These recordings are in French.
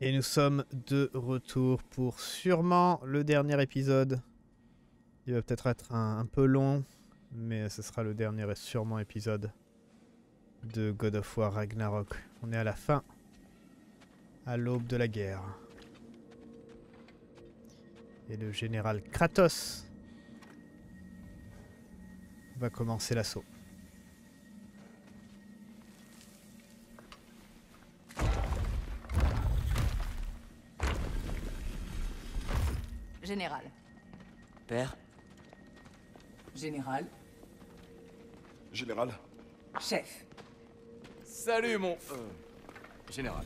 Et nous sommes de retour pour sûrement le dernier épisode. Il va peut-être être un, un peu long, mais ce sera le dernier et sûrement épisode de God of War Ragnarok. On est à la fin, à l'aube de la guerre. Et le général Kratos va commencer l'assaut. Général. Père Général. Général Chef. Salut mon... euh, général.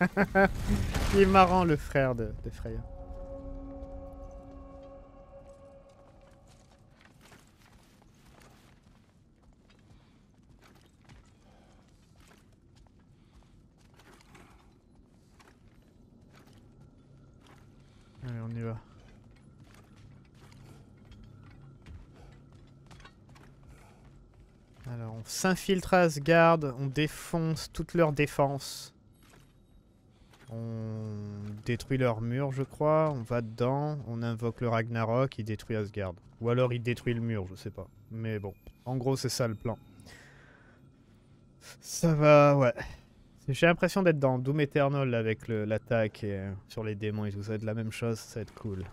Il est marrant le frère de, de Freya. Allez, on y va. Alors, on s'infiltre à Asgard, on défonce toute leur défense. On détruit leur mur, je crois. On va dedans, on invoque le Ragnarok, il détruit Asgard. Ou alors il détruit le mur, je sais pas. Mais bon, en gros, c'est ça le plan. Ça va, ouais. J'ai l'impression d'être dans Doom Eternal avec l'attaque euh, sur les démons et tout. Ça va la même chose, ça va être cool.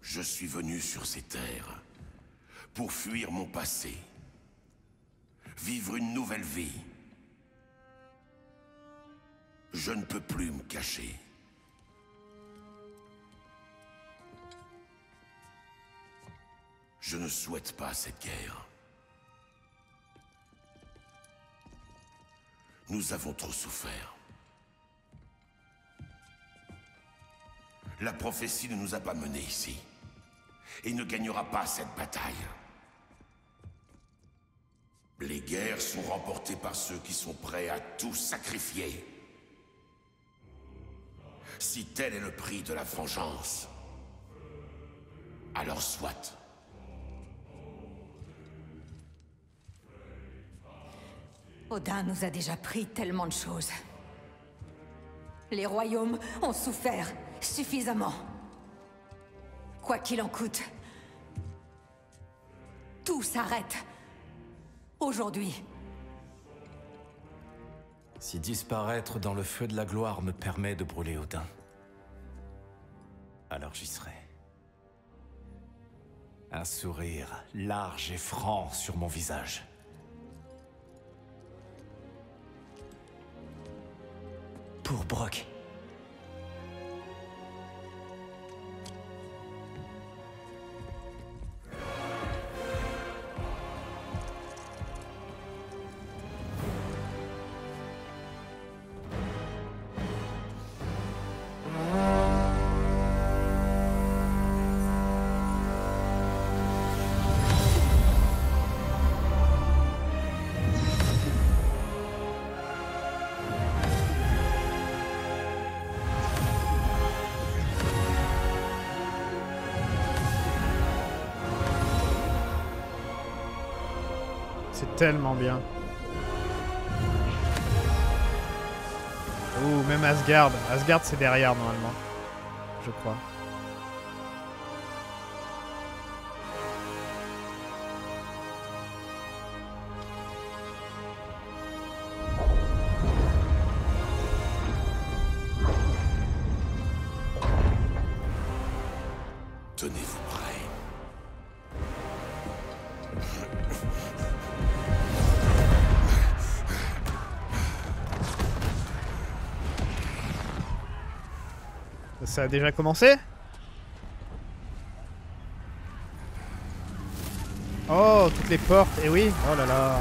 Je suis venu sur ces terres pour fuir mon passé, vivre une nouvelle vie. Je ne peux plus me cacher. Je ne souhaite pas cette guerre. Nous avons trop souffert. La prophétie ne nous a pas menés ici. Et ne gagnera pas cette bataille. Les guerres sont remportées par ceux qui sont prêts à tout sacrifier. Si tel est le prix de la vengeance, alors soit. Odin nous a déjà pris tellement de choses. Les royaumes ont souffert suffisamment. Quoi qu'il en coûte, tout s'arrête. Aujourd'hui. Si disparaître dans le feu de la gloire me permet de brûler Odin, alors j'y serai. Un sourire large et franc sur mon visage. Pour Brock. Tellement bien. Ouh, même Asgard. Asgard, c'est derrière normalement. Je crois. Ça a déjà commencé Oh, toutes les portes, et oui, oh là là.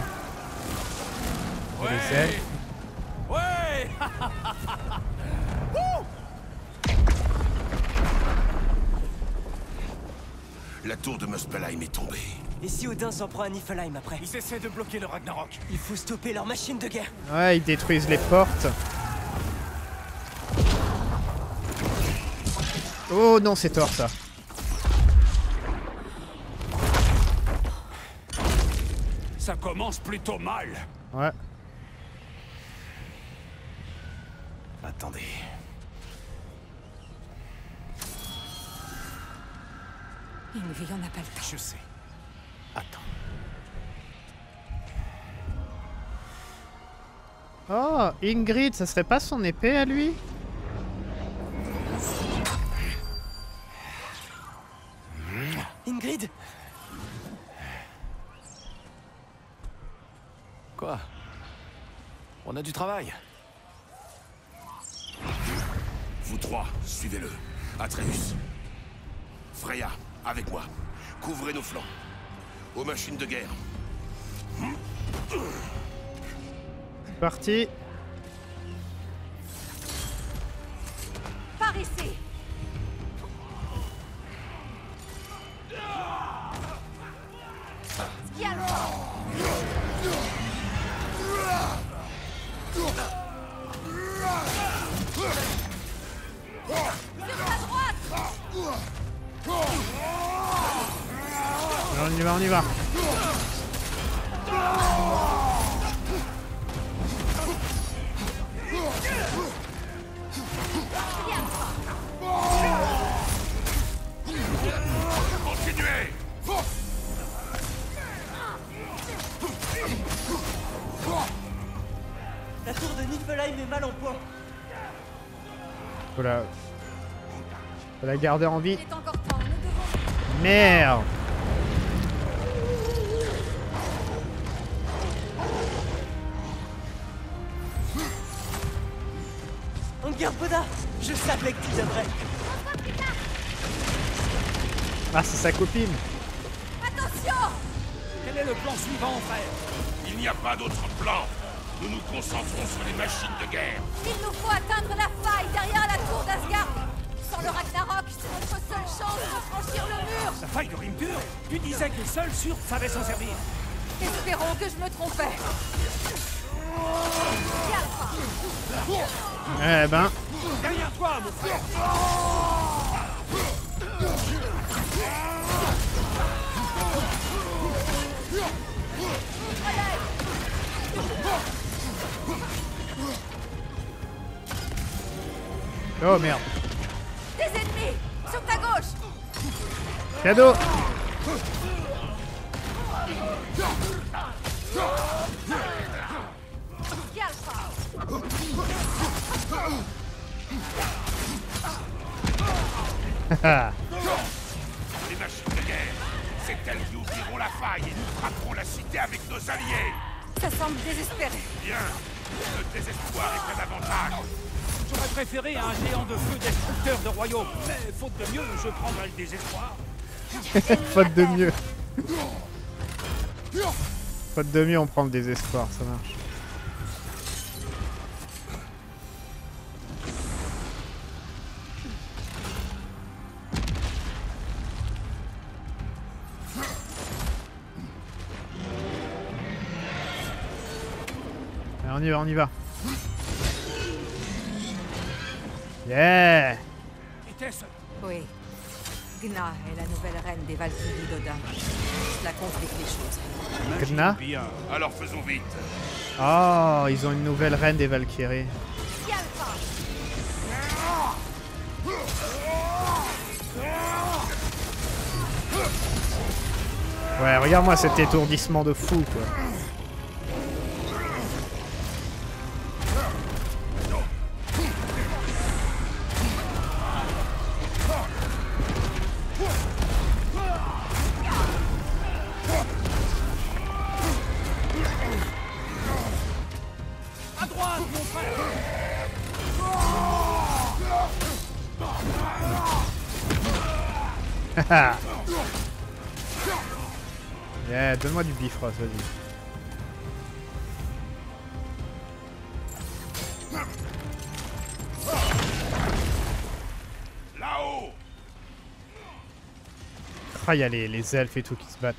Les ailes. Ouais La tour de Muspelheim est tombée. Et si Odin s'en prend à Niflheim après? Ils essaient de bloquer le Ragnarok. Il faut stopper leur machine de guerre. Ouais, ils détruisent les portes. Oh non, c'est tort ça. Ça commence plutôt mal. Ouais. Attendez. Ingvi, on n'a pas le temps. Je sais. Attends. Oh, Ingrid, ça serait pas son épée à lui? Travail. Vous trois, suivez-le. Atreus. Freya, avec moi. Couvrez nos flancs. Aux machines de guerre. Parti. On y va, on y va. Continuez La tour de Niflheim est mal en point. Faut la... Faut la garder en vie. Il est encore temps, nous devons... Merde savais que tu viendrais. Ah, c'est sa copine Attention Quel est le plan suivant, frère? Il n'y a pas d'autre plan. Nous nous concentrons sur les machines de guerre. Il nous faut atteindre la faille derrière la tour d'Asgard Sans le Ragnarok, c'est notre seule chance de franchir le mur La faille de Rimtur? Tu disais que seul Surf savait s'en servir. Espérons que je me trompais Eh ben... Derrière toi, mon frère Oh merde. Des ennemis Sur ta gauche Cadeau Les machines de guerre. C'est elles qui ouvriront la faille et nous frapperons la cité avec nos alliés. Ça semble désespéré. Bien. Le désespoir est un avantage. J'aurais préféré un géant de feu destructeur de royaume. Mais faute de mieux, je prendrai le désespoir. Faute de mieux. Faute de mieux, on prend le désespoir, ça marche. On y va, on y va. Yeah Était-ce? Oui. Gna est la nouvelle reine des Valkyries d'Odin. Cela complique les choses. Gna? bien Alors faisons vite. Oh, ils ont une nouvelle reine des Valkyries. Ouais, regarde-moi cet étourdissement de fou, quoi. Yeah, donne-moi du bifrost, vas-y. Là-haut Ah, il y a les elfes et tout qui se battent.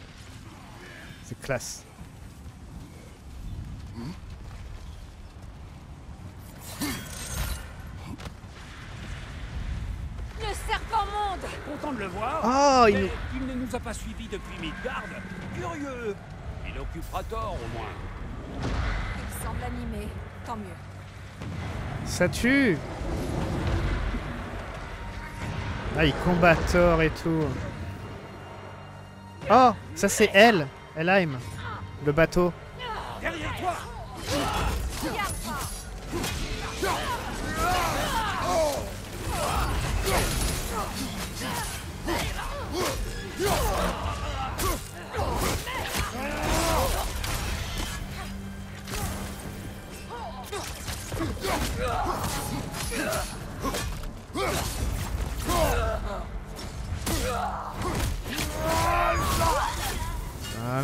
C'est classe. Le serpent monde Content de le voir. Oh, il mais nous... il ne nous a pas suivis depuis Midgard. Curieux Il occupera tort, au moins. Il semble animé. Tant mieux. Ça tue Ah, il combat Thor et tout. Oh, ça c'est elle, Elheim, le bateau. Derrière toi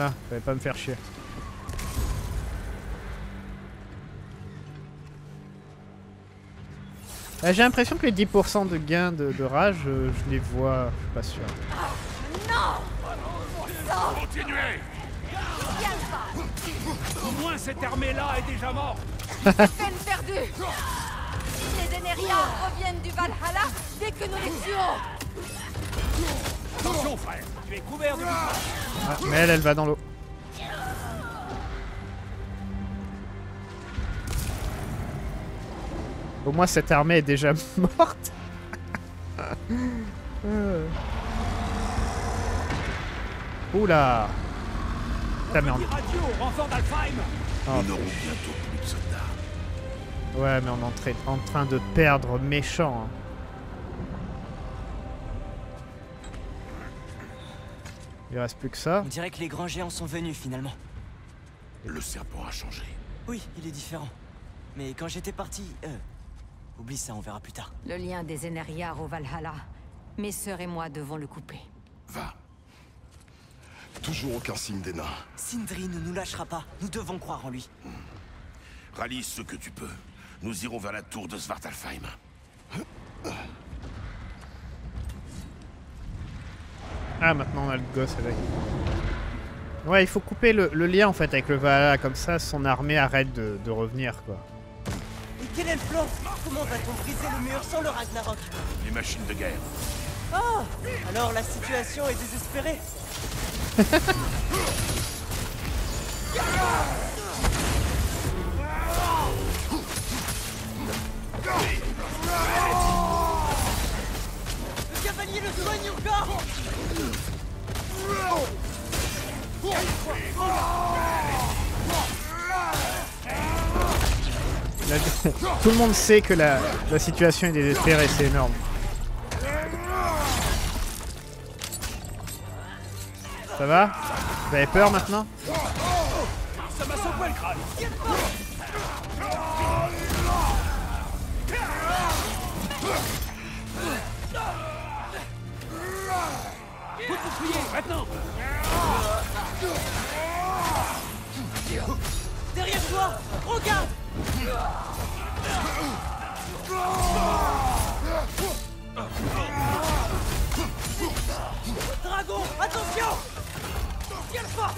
Voilà, fallait pas me faire chier. Euh, J'ai l'impression que les 10% de gains de, de rage, euh, je les vois, je suis pas sûr. Continuez Au moins cette armée-là est déjà morte Peine perdue Les Enérias reviennent du Valhalla dès que nous les tuons Attention frère, tu es couvert de. Ah, mais elle, elle va dans l'eau. Au moins cette armée est déjà morte. Euh. Oula renfort d'Alfheim oh, Nous n'aurons bientôt plus de soldats. Ouais, mais on est en, train- en train de perdre méchant. Il reste plus que ça. On dirait que les grands géants sont venus finalement. Le serpent a changé. Oui, il est différent. Mais quand j'étais parti... Euh... Oublie ça, on verra plus tard. Le lien des Enérias au Valhalla. Mes sœurs et moi devons le couper. Va. Toujours aucun signe des nains. Sindri ne nous lâchera pas. Nous devons croire en lui. Rallie ce que tu peux. Nous irons vers la tour de Svartalfheim. Ah, maintenant on a le gosse avec. Ouais, il faut couper le, le lien en fait avec le Valhalla, comme ça son armée arrête de, de revenir quoi. Et quel est le plan? Comment va-t-on briser le mur sans le Ragnarok? Les machines de guerre. Oh Alors la situation est désespérée Le cavalier le soigne encore Tout le monde sait que la, situation est désespérée, c'est énorme. Ça va? Vous avez peur maintenant? Ça m'a le crâne Bouclier, maintenant Derrière toi Regarde Dragon, attention Quelle force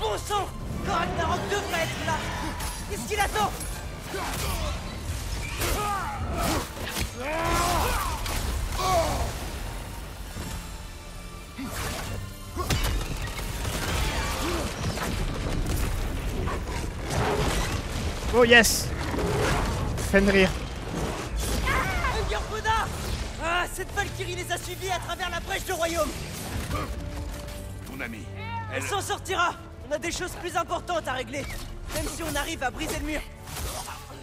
Bon sang Ragnarok devrait être là Qu'est-ce qu'il attend Oh yes Fenrir. Ah, cette Valkyrie les a suivis à travers la brèche du royaume Ton ami. Elle Elle... s'en sortira On a des choses plus importantes à régler Même si on arrive à briser le mur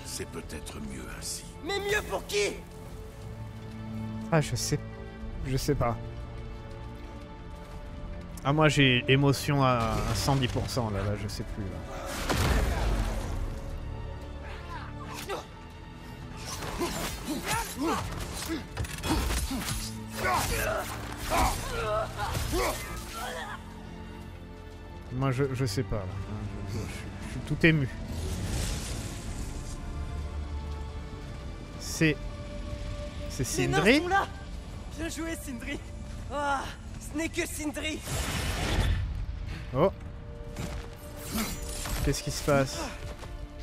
C'est peut-être mieux ainsi. Mais mieux pour qui? Ah, je sais. Je sais pas. Ah, moi j'ai émotion à, à 110% là, là, je sais plus. Moi je, je sais pas là. Suis- je suis tout ému. C'est. C'est Les nains Sindri sont là Bien joué, Sindri Ah, ce n'est que Sindri Oh Qu'est-ce qui se passe?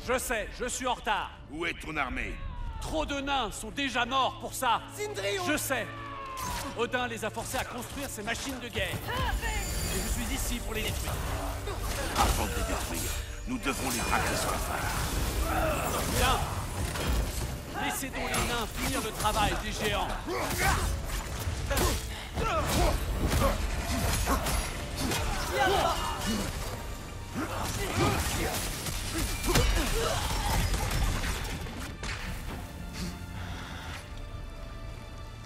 Je sais, je suis en retard. Où est ton armée? Trop de nains sont déjà morts pour ça. Sindri, on... Je sais. Odin les a forcés à construire ces machines de guerre. Et je suis ici pour les détruire. Avant de les détruire, Nous devons les rater sur la faille. Bien Laissez donc les nains finir le travail des géants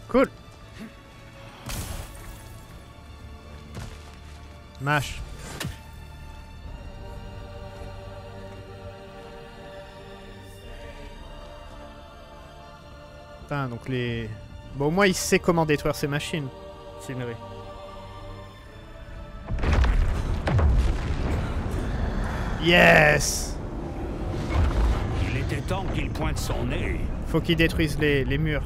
Cool. Mash. Putain, donc les... Bon, au moins il sait comment détruire ces machines. Shinri. Yes Il était temps qu'il pointe son nez. Faut qu'il détruise les, les murs.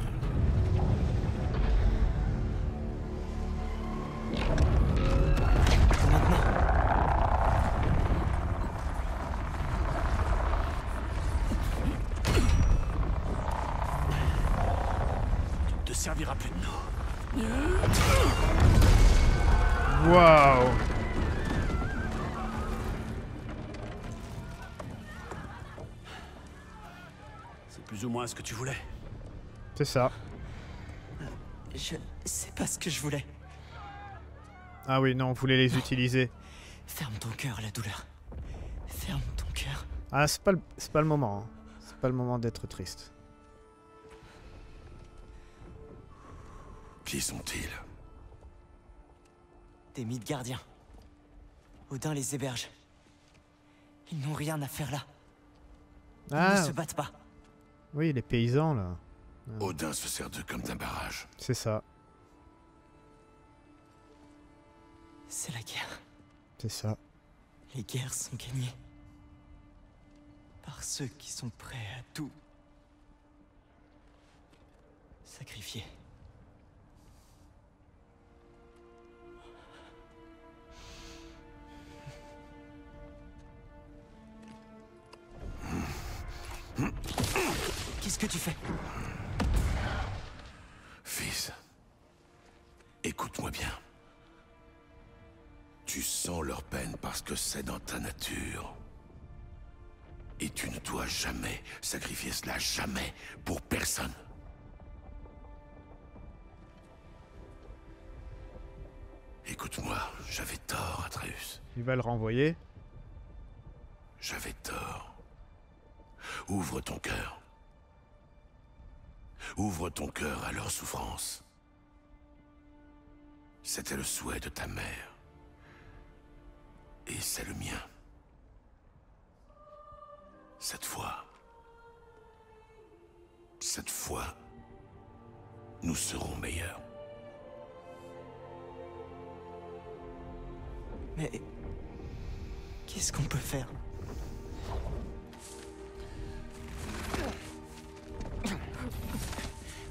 Ce que tu voulais. C'est ça. Je sais pas ce que je voulais. Ah oui, non, on voulait les utiliser. Ferme ton cœur la douleur. Ferme ton cœur. Ah, c'est pas, le- c'est pas le moment. hein. C'est pas le moment d'être triste. Qui sont-ils? Des mythes gardiens. Odin les héberge. Ils n'ont rien à faire là. Ils Ah, ne se battent pas. Oui, les paysans, là. Odin se sert d'eux comme d'un barrage. C'est ça. C'est la guerre. C'est ça. Les guerres sont gagnées. Par ceux qui sont prêts à tout. Sacrifier. Qu'est-ce que tu fais Fils, écoute-moi bien. Tu sens leur peine parce que c'est dans ta nature. Et tu ne dois jamais sacrifier cela, jamais, pour personne. Écoute-moi, j'avais tort, Atreus. Il va le renvoyer? J'avais tort. Ouvre ton cœur. Ouvre ton cœur à leur souffrance. C'était le souhait de ta mère. Et c'est le mien. Cette fois. Cette fois. Nous serons meilleurs. Mais... Qu'est-ce qu'on peut faire?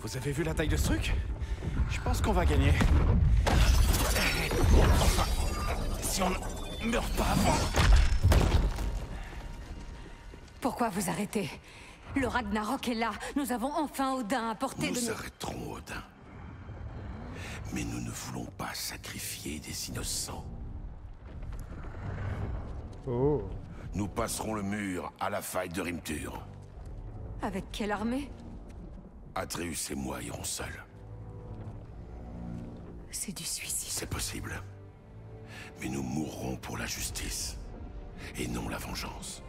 Vous avez vu la taille de ce truc? Je pense qu'on va gagner. Enfin, si on ne meurt pas avant. Pourquoi vous arrêtez? Le Ragnarok est là. Nous avons enfin Odin à portée de Nous nous. arrêterons Odin. Mais nous ne voulons pas sacrifier des innocents. Oh. Nous passerons le mur à la faille de Rimtur. Avec quelle armée? Atreus et moi irons seuls. C'est du suicide. C'est possible. Mais nous mourrons pour la justice. Et non la vengeance.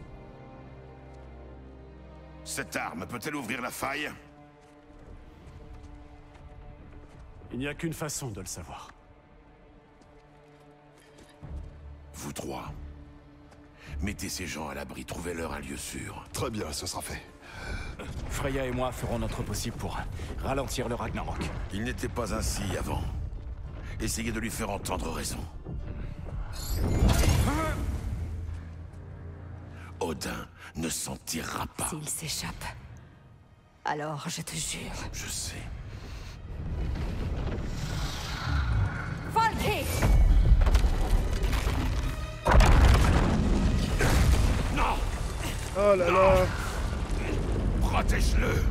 Cette arme peut-elle ouvrir la faille? Il n'y a qu'une façon de le savoir. Vous trois. Mettez ces gens à l'abri, trouvez-leur un lieu sûr. Très bien, ce sera fait. Freya et moi ferons notre possible pour ralentir le Ragnarok. Il n'était pas ainsi avant. Essayez de lui faire entendre raison. Odin ne s'en tirera pas. S'il s'échappe. Alors, je te jure. Je sais. Valky Non Oh là là Protège-le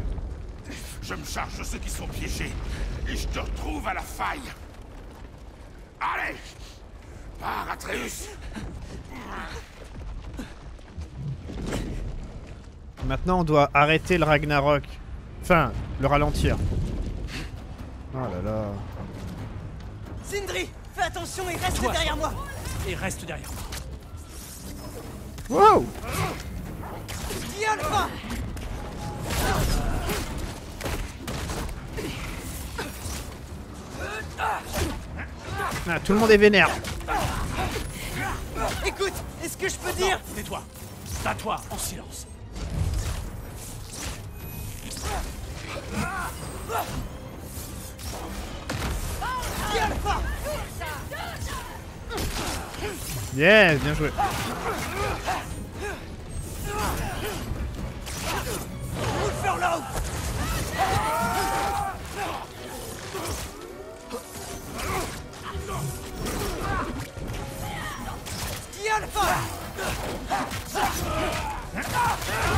Je me charge de ceux qui sont piégés et je te retrouve à la faille. Allez Pars, Atreus Maintenant, on doit arrêter le Ragnarok. Enfin, le ralentir. Oh là là. Sindri, fais attention et reste Toi. derrière moi. Et reste derrière moi. Wow Alpha Ah, Tout le monde est vénère. Écoute, est-ce que je peux dire Tais-toi. Tais-toi en silence. Yes, bien joué.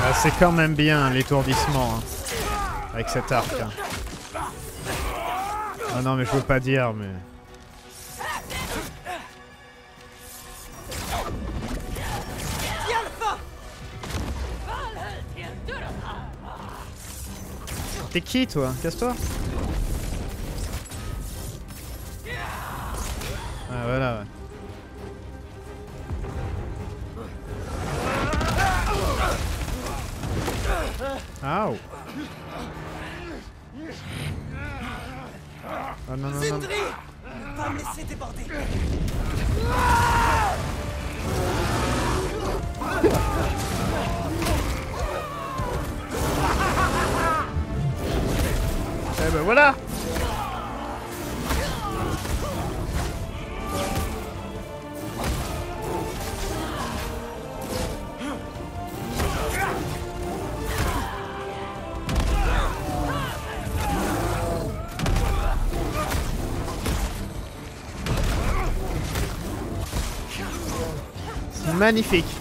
Ah, c'est quand même bien l'étourdissement hein, avec cet arc. hein. Ah non, mais je veux pas dire, mais. T'es qui toi Casse-toi. Ah voilà. ouais. Aouh. Ah non non non. Sindri Ne pas me laisser déborder Ben voilà. Magnifique.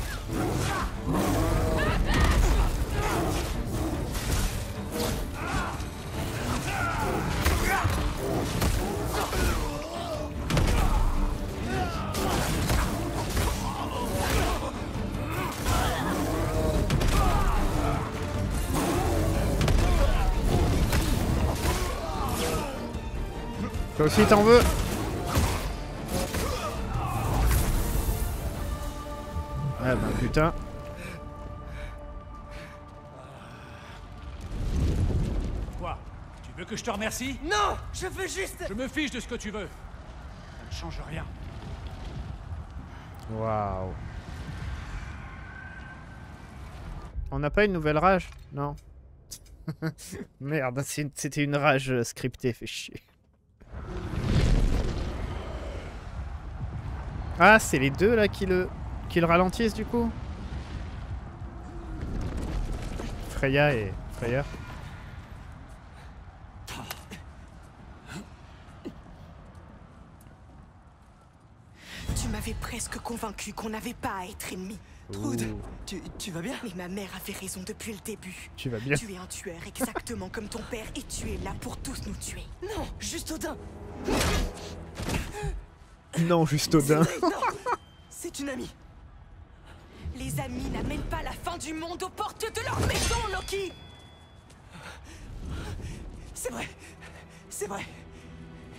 Aussi t'en veux Ah bah putain. Quoi Tu veux que je te remercie? Non Je veux juste Je me fiche de ce que tu veux. Ça ne change rien. Waouh. On n'a pas une nouvelle rage? Non. Merde, c'était une rage euh, scriptée, fait chier. Ah, c'est les deux là qui le, qui le ralentissent du coup Freya et Freya. Tu m'avais presque convaincu qu'on n'avait pas à être ennemis. Trude, tu, tu vas bien? Mais ma mère avait raison depuis le début. tu vas bien? Tu es un tueur exactement comme ton père et tu es là pour tous nous tuer. Non, juste Odin Non, juste Odin. C'est une amie Les amis n'amènent pas la fin du monde aux portes de leur maison, Loki C'est vrai C'est vrai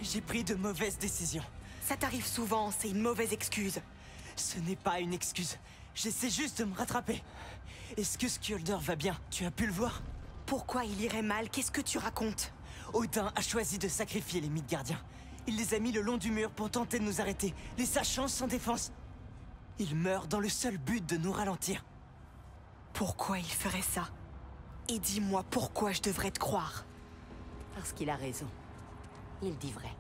J'ai pris de mauvaises décisions. Ça t'arrive souvent, c'est une mauvaise excuse. Ce n'est pas une excuse. J'essaie juste de me rattraper. Est-ce que Skjolder va bien? Tu as pu le voir? Pourquoi il irait mal? Qu'est-ce que tu racontes? Odin a choisi de sacrifier les Midgardiens. Il les a mis le long du mur pour tenter de nous arrêter, les sachant sans défense. Il meurt dans le seul but de nous ralentir. Pourquoi il ferait ça? Et dis-moi pourquoi je devrais te croire. Parce qu'il a raison. Il dit vrai.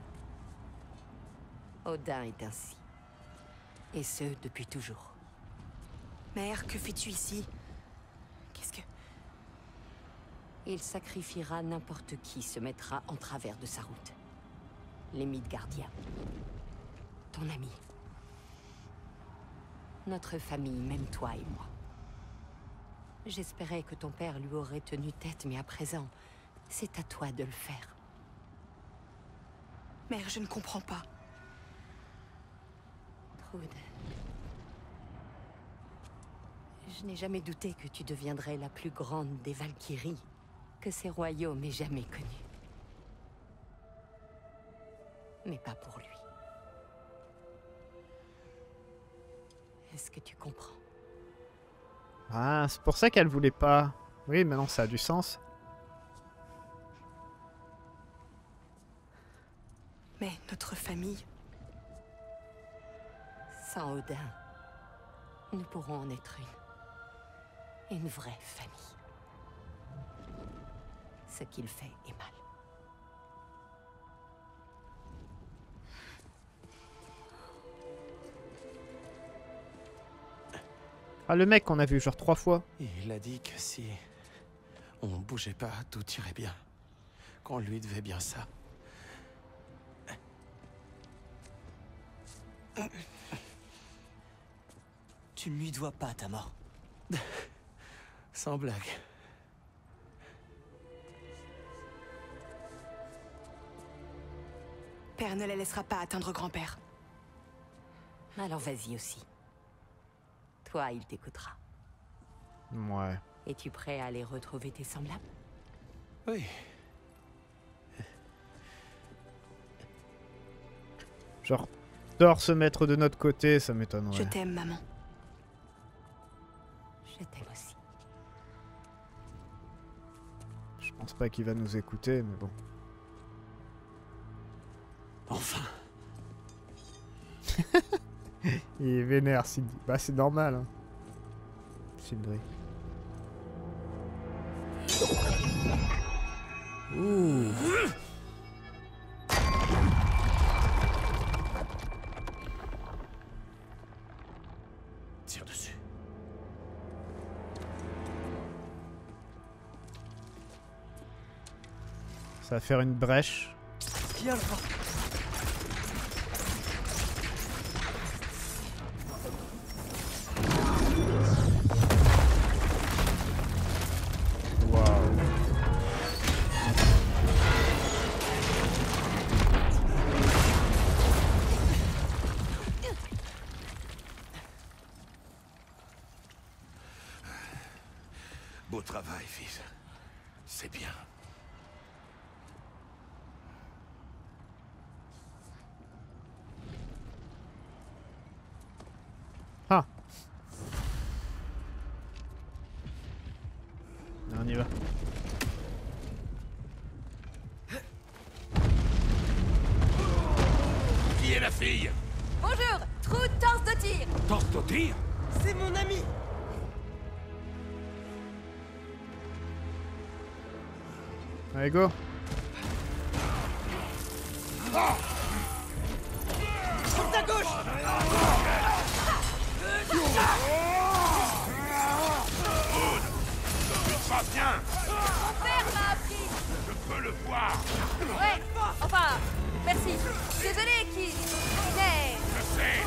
Odin est ainsi. Et ce, depuis toujours. Mère, que fais-tu ici? Qu'est-ce que... Il sacrifiera n'importe qui se mettra en travers de sa route. Les Midgardiens. Ton ami. Notre famille, même toi et moi. J'espérais que ton père lui aurait tenu tête, mais à présent, c'est à toi de le faire. Mère, je ne comprends pas. Trude. Je n'ai jamais douté que tu deviendrais la plus grande des Valkyries que ces royaumes aient jamais connue. Mais pas pour lui. Est-ce que tu comprends? Ah, c'est pour ça qu'elle voulait pas. Oui, maintenant ça a du sens. Mais notre famille, Sans Odin, nous pourrons en être une. Une vraie famille. Ce qu'il fait est mal. Ah, le mec qu'on a vu genre trois fois. Il a dit que si on bougeait pas, tout irait bien. Qu'on lui devait bien ça. Tu ne lui dois pas ta mort. Sans blague. Père ne la laissera pas atteindre grand-père. Alors vas-y aussi. Toi, il t'écoutera. Ouais. Es-tu prêt à aller retrouver tes semblables? Oui. Genre, Thor se mettre de notre côté, ça Je m'étonnerait. t'aime, maman. Je t'aime aussi. Je pense pas qu'il va nous écouter, mais bon. Enfin. Il est vénère, Sindri. Bah, c'est normal, hein. Sindri. Tire dessus. Ça va faire une brèche. A là Beau travail, fils. C'est bien. Ah. On y va. Qui est la fille? Bonjour, Trou torse de tir. Torse de tir? C'est mon ami Allez, go. Gauche Pas bien Mon père m'a appris. Je peux le voir Ouais, enfin, merci. Désolé, Kid. Mais Je sais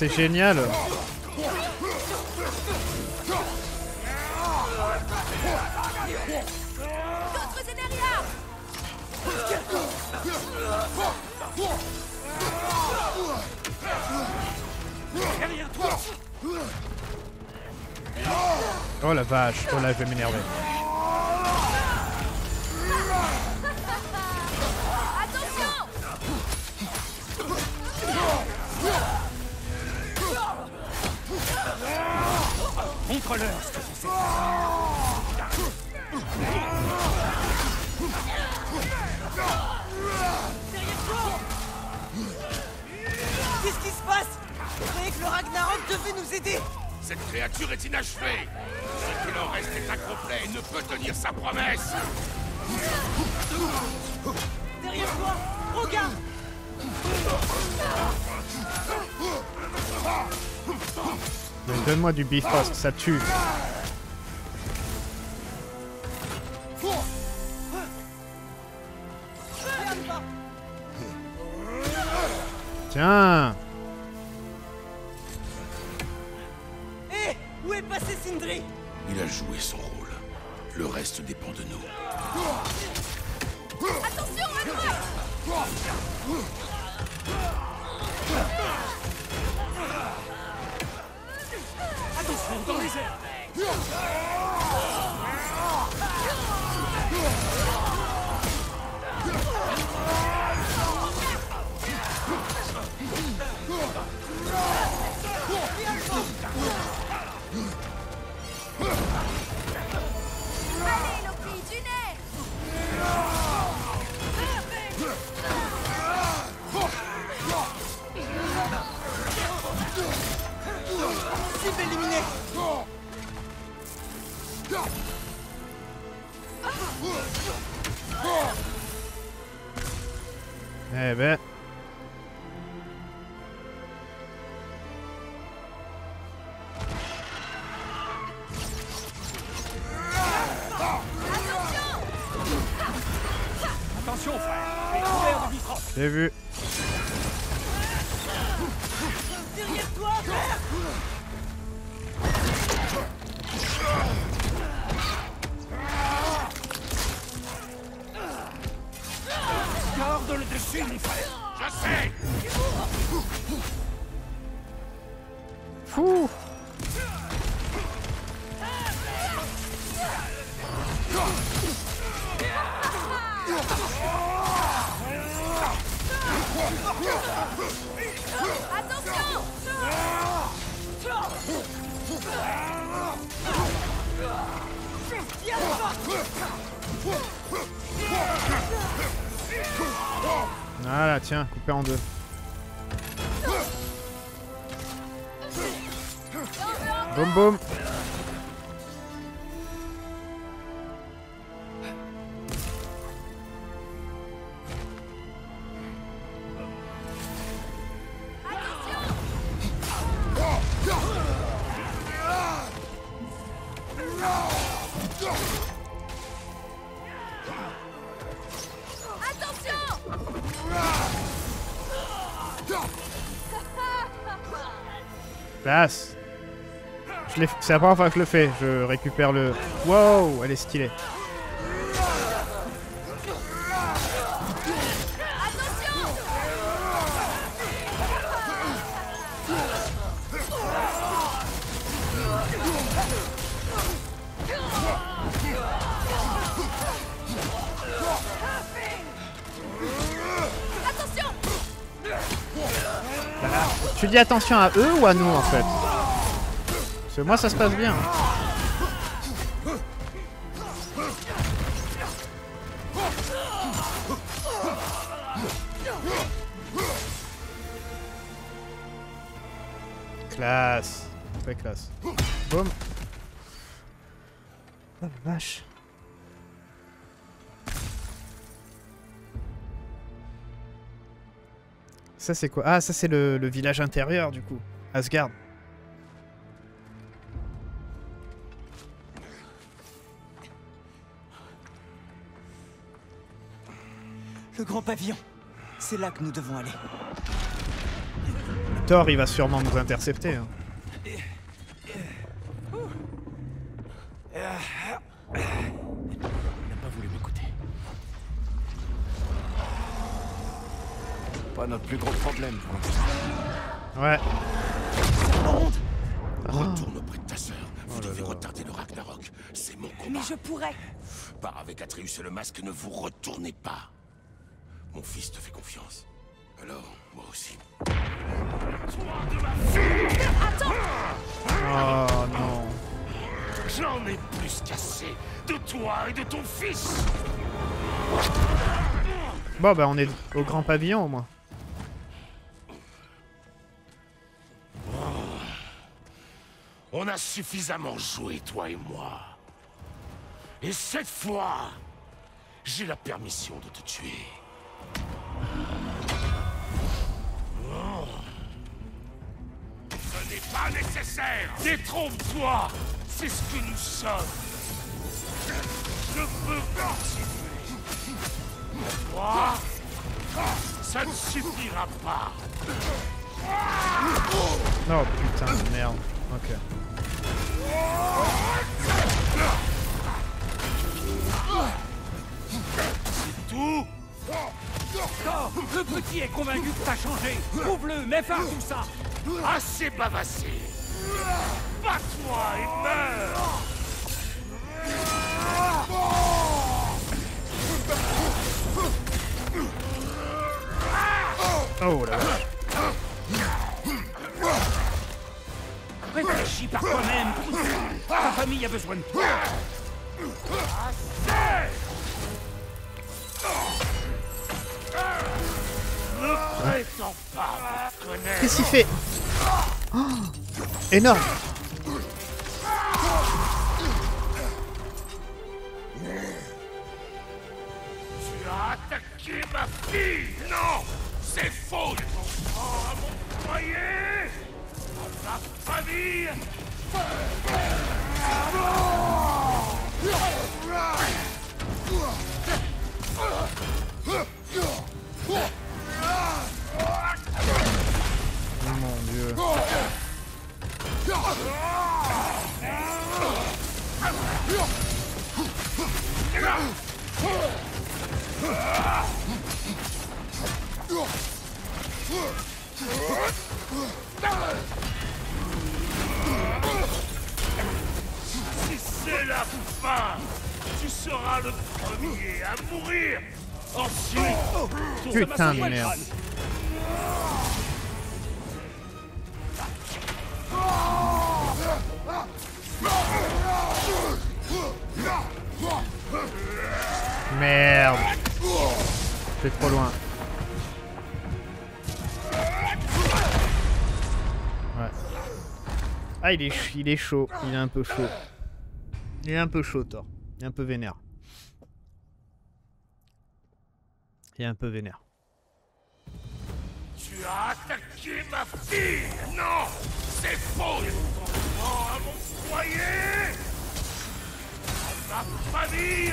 c'est génial. Oh la vache. Oh là, je vais m'énerver. Montre-leur ce que Qu'est-ce qui se passe? Je croyais que le Ragnarok devait nous aider? Cette créature est inachevée. Ce qu'il en reste est incomplet et ne peut tenir sa promesse. Derrière toi Regarde Donne-moi du bifrost, ça tue. Tiens C'est la première fois que je le fais. Je récupère le... Wow Elle est stylée. Attention à eux ou à nous en fait? Parce moi ça se passe bien. Ça c'est quoi? Ah ça c'est le, le village intérieur du coup. Asgard. Le grand pavillon. C'est là que nous devons aller. Thor il va sûrement nous intercepter. hein. Il n'a pas voulu m'écouter. Pas notre plus gros problème pour l'instant. Ouais. Retourne auprès de ta sœur. Vous devez retarder le Ragnarok. C'est mon combat. Mais je pourrais. Pars avec Atreus et le masque, ne vous retournez pas. Mon fils te fait confiance. Alors, moi aussi. Oh non. J'en ai plus qu'assez de toi et de ton fils Bon bah on est au grand pavillon au moins. A suffisamment joué, toi et moi. Et cette fois, j'ai la permission de te tuer. Oh. Ce n'est pas nécessaire Détrompe-toi C'est ce que nous sommes Je peux continuer Toi Ça ne suffira pas Oh putain de merde. Ok. C'est tout le petit est convaincu que t'as changé. Trouve-le, mets fin à tout ça. Assez bavassé. Bats-moi et meurs. Oh là là Réfléchis par toi-même. Ta famille a besoin de toi. Ne prétends pas me connaître Qu'est-ce qu'il fait Oh Énorme Tu as attaqué ma fille Non C'est faux t'en prends à mon foyer À c'est la fin, tu seras le premier à mourir Ensuite, Putain de merde. Merde. C'est trop loin. Ouais. Ah, il est, ch- il est chaud. Il est un peu chaud. Il est un peu chaud, Thor. Il est un peu vénère. Il est un peu vénère. tu as attaqué ma fille Non C'est faux à mon foyer ma famille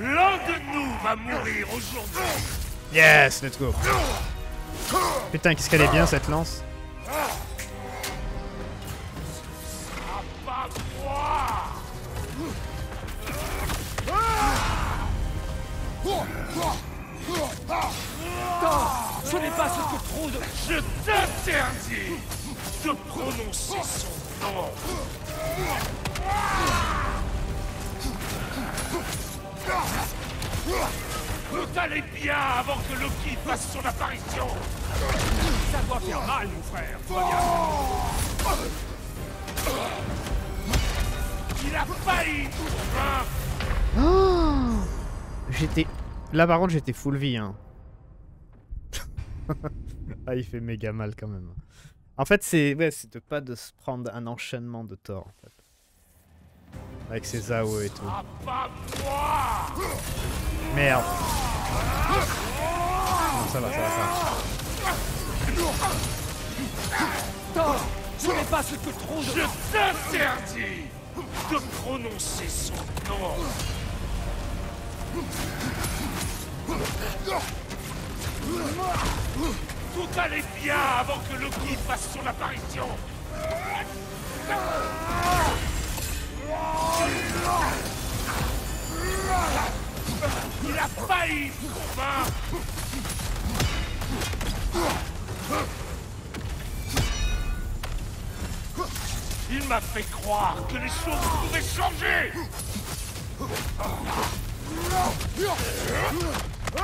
L'un de nous va mourir aujourd'hui Yes, let's go. Putain, qu'est-ce qu'elle est bien cette lance. Ce n'est pas ce que trop de... Je t'interdis de prononcer son nom Tout allait bien avant que Loki fasse son apparition Ça doit faire mal, mon frère. Il a failli hein Oh j'étais... Là par contre j'étais full vie. Hein. ah il fait méga mal quand même. En fait c'est ouais, c'est de pas de se prendre un enchaînement de Thor en fait. Avec ses AOE et tout. Ah, pas moi Merde. Non, ça va, ça va, ça va. Thor, ce n'est pas ce que trop de... Je t'interdis de prononcer son nom Tout allait bien avant que Loki fasse son apparition Il a failli Il m'a fait croire que les choses pouvaient changer.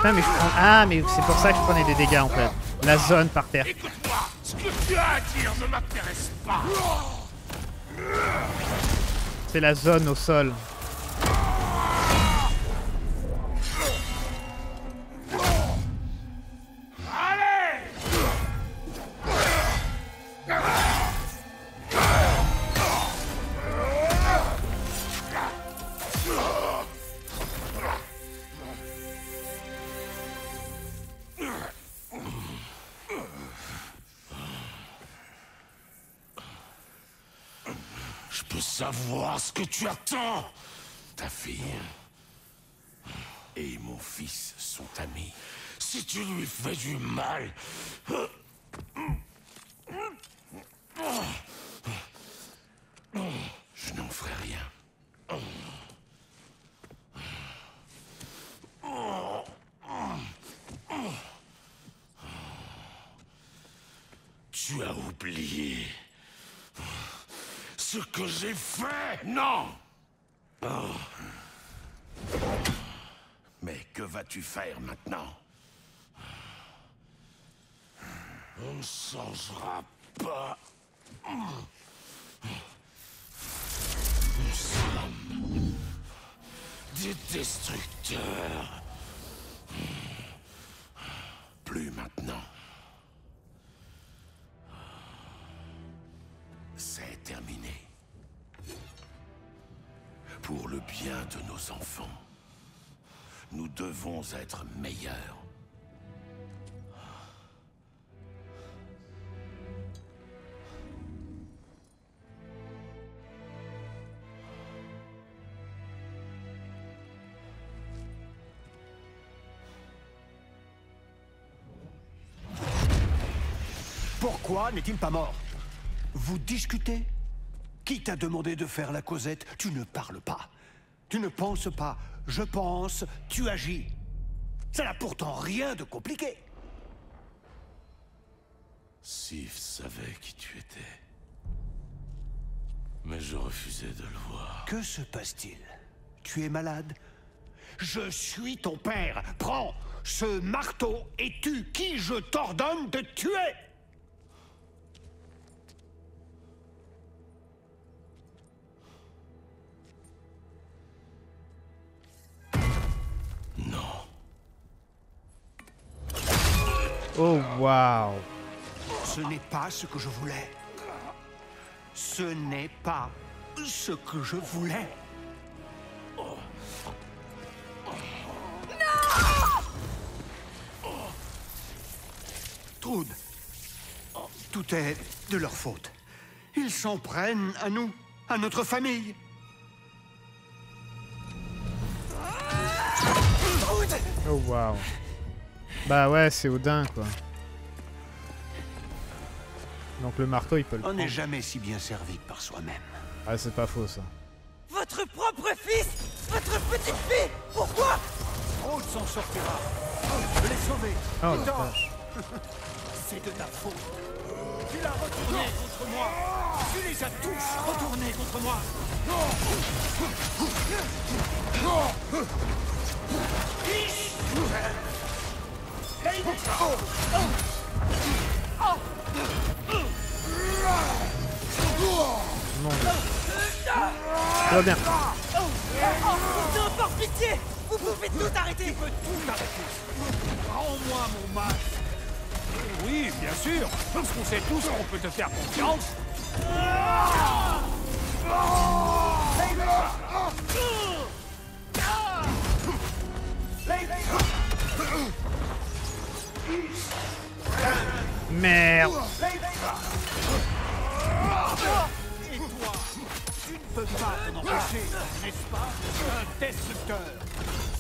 Ah mais c'est pour ça que je prenais des dégâts en fait. La zone par terre. Écoute-moi, ce que tu as à dire ne m'intéresse pas C'est la zone au sol. Que tu attends. Ta fille et mon fils sont amis. Si tu lui fais du mal... Je n'en ferai rien. Tu as oublié ce que j'ai fait Non Mais que vas-tu faire maintenant? On ne changera pas. Nous sommes des destructeurs. Plus maintenant. C'est terminé. Pour le bien de nos enfants, nous devons être meilleurs. Pourquoi n'est-il pas mort? Vous discutez? Qui t'a demandé de faire la causette? Tu ne parles pas. Tu ne penses pas. Je pense, tu agis. Ça n'a pourtant rien de compliqué. Sif savait qui tu étais. Mais je refusais de le voir. Que se passe-t-il? Tu es malade? Je suis ton père. Prends ce marteau et tue qui je t'ordonne de tuer Oh, waouh. Ce n'est pas ce que je voulais. Ce n'est pas ce que je voulais. Trude, tout est de leur faute. Ils s'en prennent à nous, à notre famille. Oh, waouh. Bah ouais, c'est Odin, quoi. Donc le marteau, il peut le On n'est jamais si bien servi que par soi-même. Ah, c'est pas faux, ça. Votre propre fils Votre petite fille Pourquoi Road s'en sortira. Je l'ai sauvé. Oh. C'est de ta faute. Tu l'as retourné contre moi. Tu les as tous retournés contre moi. Non, mais- Tout va bien. N'importe pitié Vous pouvez tout arrêter Tu peux tout arrêter. Rends-moi mon masque. Oui, bien sûr. Parce qu'on sait tous qu'on peut te faire confiance. Merde. Et toi, tu ne peux pas t'en empêcher, n'est-ce pas Un destructeur.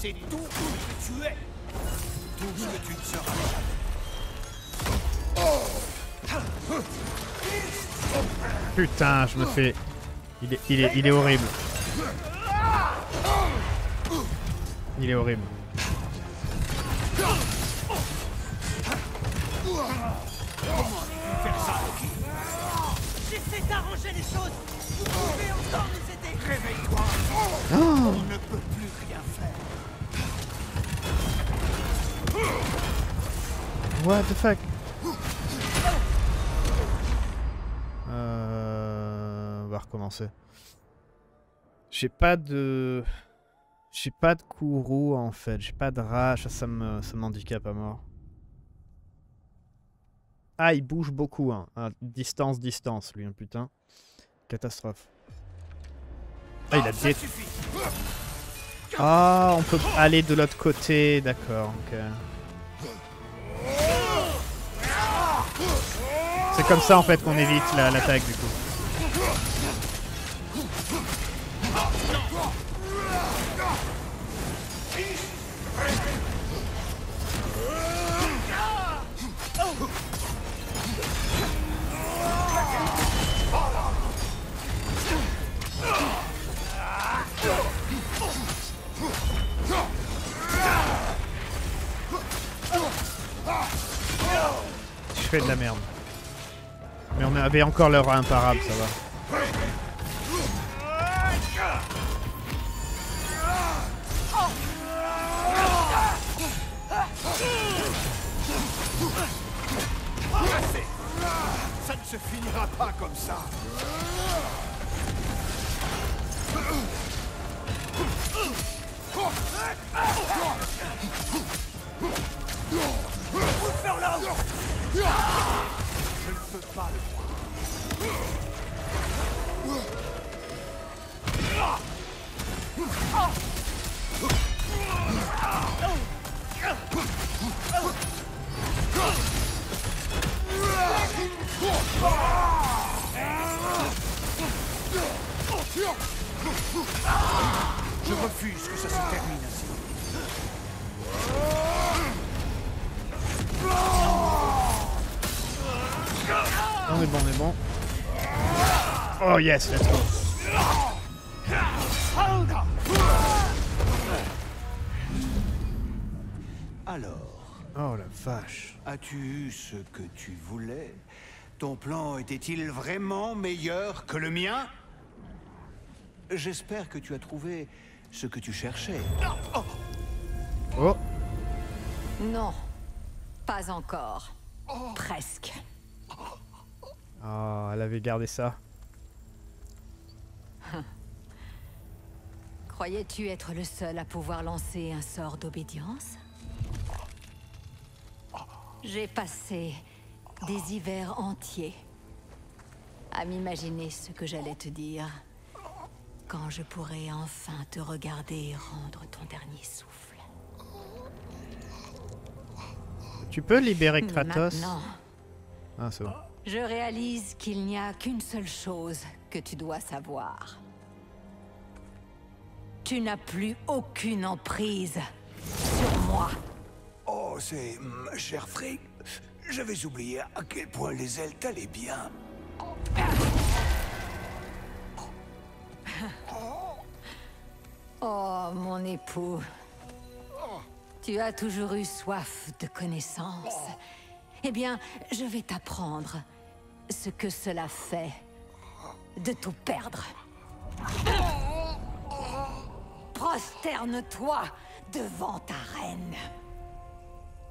C'est tout ce que tu es. Tout ce que tu ne seras jamais. Putain, je me fais... Il est, il est, il est horrible. Il est horrible. Faire ça, Loki. J'essaie d'arranger les choses Vous pouvez encore nous aider Réveille-toi. Oh On ne peut plus rien faire. What the fuck? Euh... On va recommencer. J'ai pas de... J'ai pas de courroux en fait, j'ai pas de rage, ça me ça m'handicape à mort. Ah, il bouge beaucoup, hein. Ah, distance, distance, lui, hein, putain. Catastrophe. Ah, il a Ça dé... Ah, on peut aller de l'autre côté, d'accord, ok. C'est comme ça en fait qu'on évite la- l'attaque du coup. De la merde. Mais on avait encore leur imparable, ça va. Yes, let's go. Alors, Oh la vache. as-tu eu ce que tu voulais? Ton plan était-il vraiment meilleur que le mien? J'espère que tu as trouvé ce que tu cherchais. Oh, Non. Pas encore. Presque. oh elle avait gardé ça. Croyais-tu être le seul à pouvoir lancer un sort d'obédience? J'ai passé des hivers entiers à m'imaginer ce que j'allais te dire quand je pourrai enfin te regarder et rendre ton dernier souffle. Tu peux libérer Kratos? Maintenant, Ah, bon. je réalise qu'il n'y a qu'une seule chose que tu dois savoir. Tu n'as plus aucune emprise sur moi. Oh, c'est... hum, cher Frick, j'avais oublié à quel point les ailes t'allaient bien. Oh, mon époux. Tu as toujours eu soif de connaissance. Eh bien, je vais t'apprendre ce que cela fait de tout perdre. Prosterne-toi devant ta reine.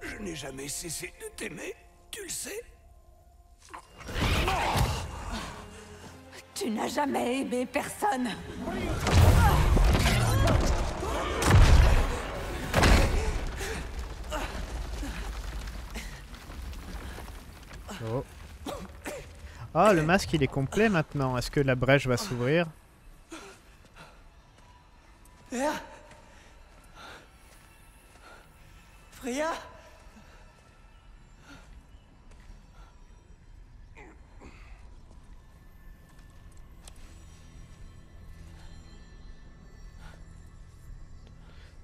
Je n'ai jamais cessé de t'aimer, tu le sais Tu n'as jamais aimé personne. Ah, le masque il est complet maintenant. Est-ce que la brèche va s'ouvrir? Freya? Freya?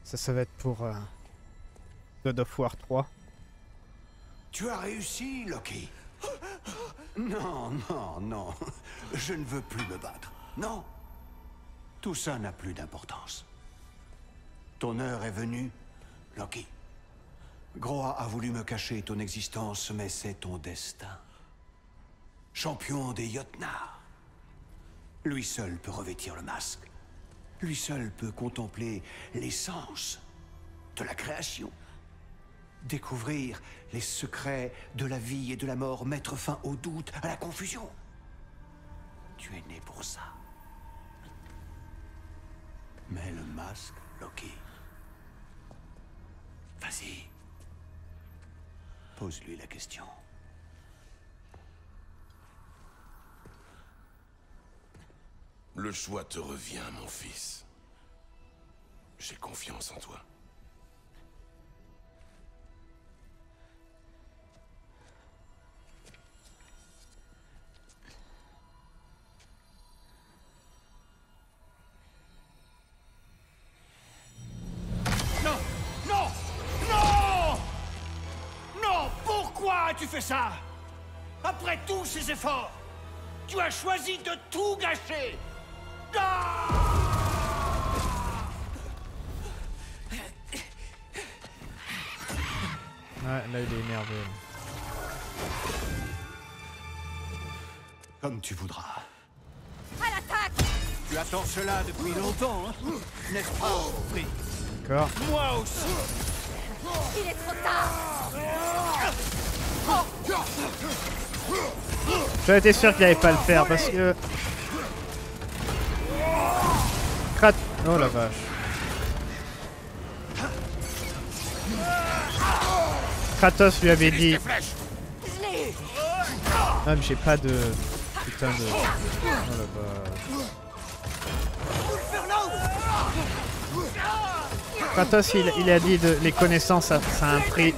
Ça, ça va être pour euh, God of War 3. Tu as réussi, Loki Non, non, non. Je ne veux plus me battre. Non. Tout ça n'a plus d'importance. Ton heure est venue, Loki. Groa a voulu me cacher ton existence, mais c'est ton destin. Champion des Jotnar. Lui seul peut revêtir le masque. Lui seul peut contempler l'essence de la création. Découvrir les secrets de la vie et de la mort, mettre fin au doute, à la confusion. Tu es né pour ça. Mais le masque, Loki. Vas-y. Pose-lui la question. Le choix te revient, mon fils. J'ai confiance en toi. Tu fais ça? Après tous ces efforts, tu as choisi de tout gâcher. Ouais, là il est énervé. Comme tu voudras. À l'attaque! Tu attends cela depuis longtemps, hein? N'est-ce pas, Free D'accord. Moi aussi. Il est trop tard J'aurais été sûr qu'il allait pas le faire parce que. Krat. Oh la vache. Kratos lui avait dit. Ah mais j'ai pas de. Putain de. Oh la vache. Kratos il, a dit de les connaissances ça a un prix.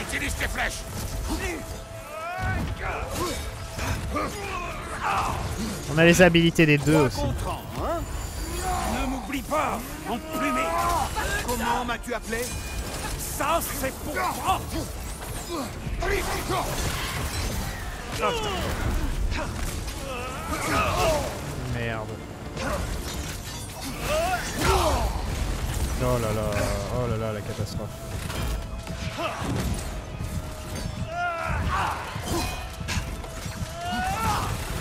Utilise tes flèches. On a les habilités des deux aussi. Hein. Ne m'oublie pas, emplumé. Comment m'as-tu appelé? Ça, c'est pour moi Merde. Oh là là, oh là là, la catastrophe.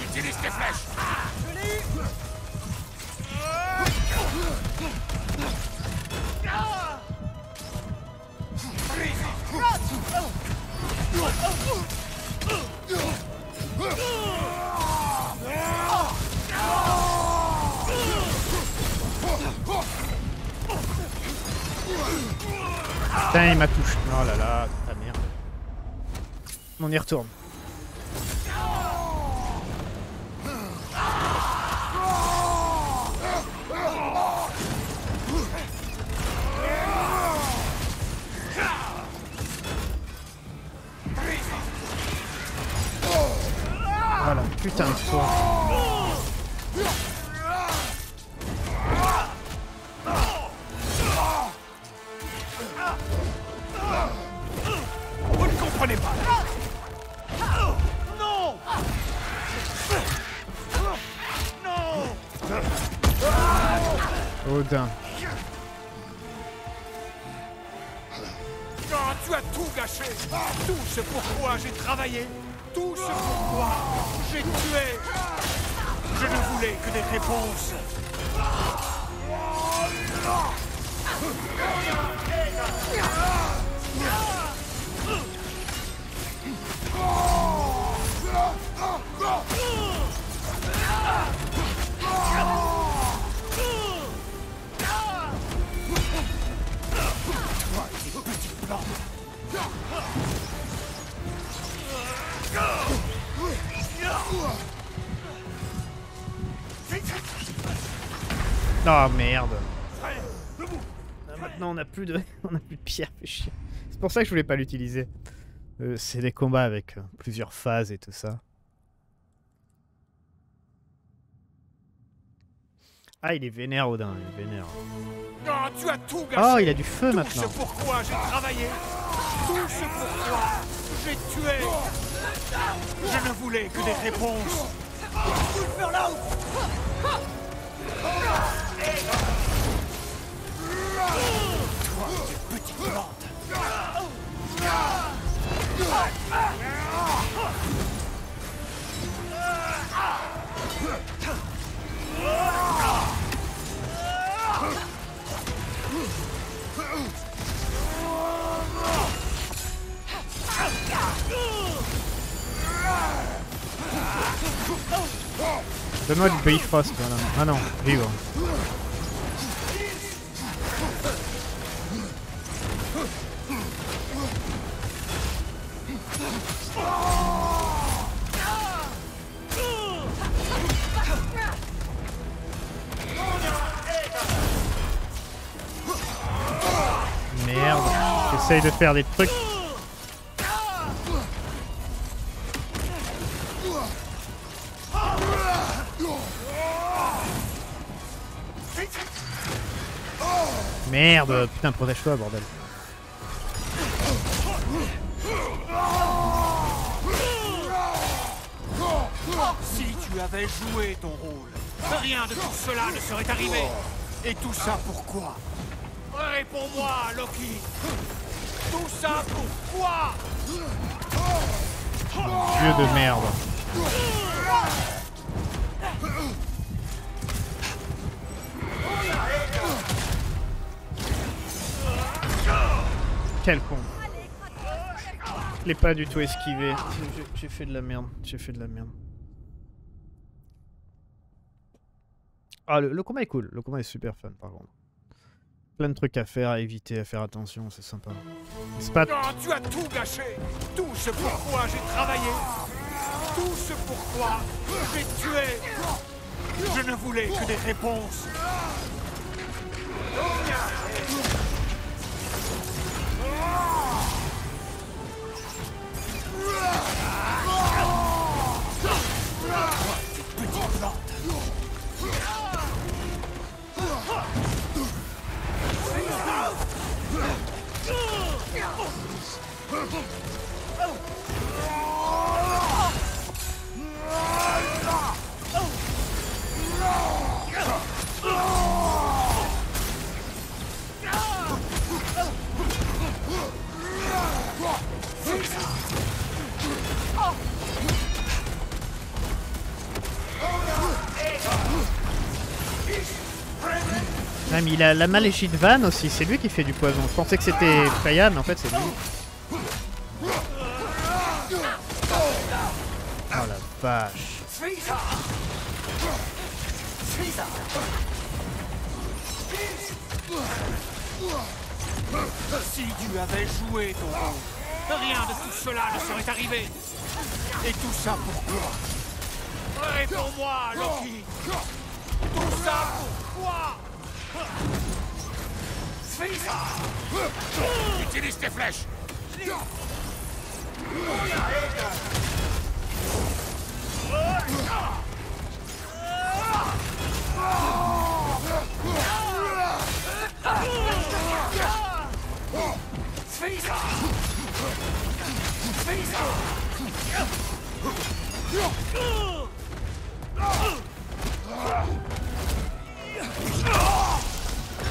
Utilise tes flèches Il m'a touché. Oh là là, ta merde. On y retourne. Voilà, putain de toi. Plus de, on a plus de pierre. C'est pour ça que je voulais pas l'utiliser. Euh, c'est des combats avec euh, plusieurs phases et tout ça. Ah, il est vénère, Odin, il est vénère. Non, tu as tout gâché Oh, il a du feu Tout maintenant. ce pourquoi j'ai travaillé Tout ce pourquoi j'ai tué Je ne voulais que des réponses Petite plante Donne-moi du Bifrost, voilà. Ah non, vivre. essaye de faire des trucs. Merde, putain, protège-toi, bordel. Si tu avais joué ton rôle, rien de tout cela ne serait arrivé. Et tout ça pourquoi Réponds-moi, Loki tout ça pourquoi Dieu de merde. Quel con. Je l'ai pas du tout esquivé. J'ai- J'ai fait de la merde. J'ai fait de la merde. Ah, le, le combat est cool. Le combat est super fun, par contre. Plein de trucs à faire, à éviter, à faire attention, c'est sympa. Non, tu as tout gâché. Tout ce pourquoi j'ai travaillé. Tout ce pourquoi j'ai tué. Je ne voulais que des réponses. Ah, mais il a la maléchite Van aussi, c'est lui qui fait du poison. Je pensais que c'était Freya, mais en fait c'est lui. Si tu avais joué ton rien de tout cela ne serait arrivé. Et tout ça pourquoi Réponds-moi, Loki. Tout ça pourquoi Utilise tes flèches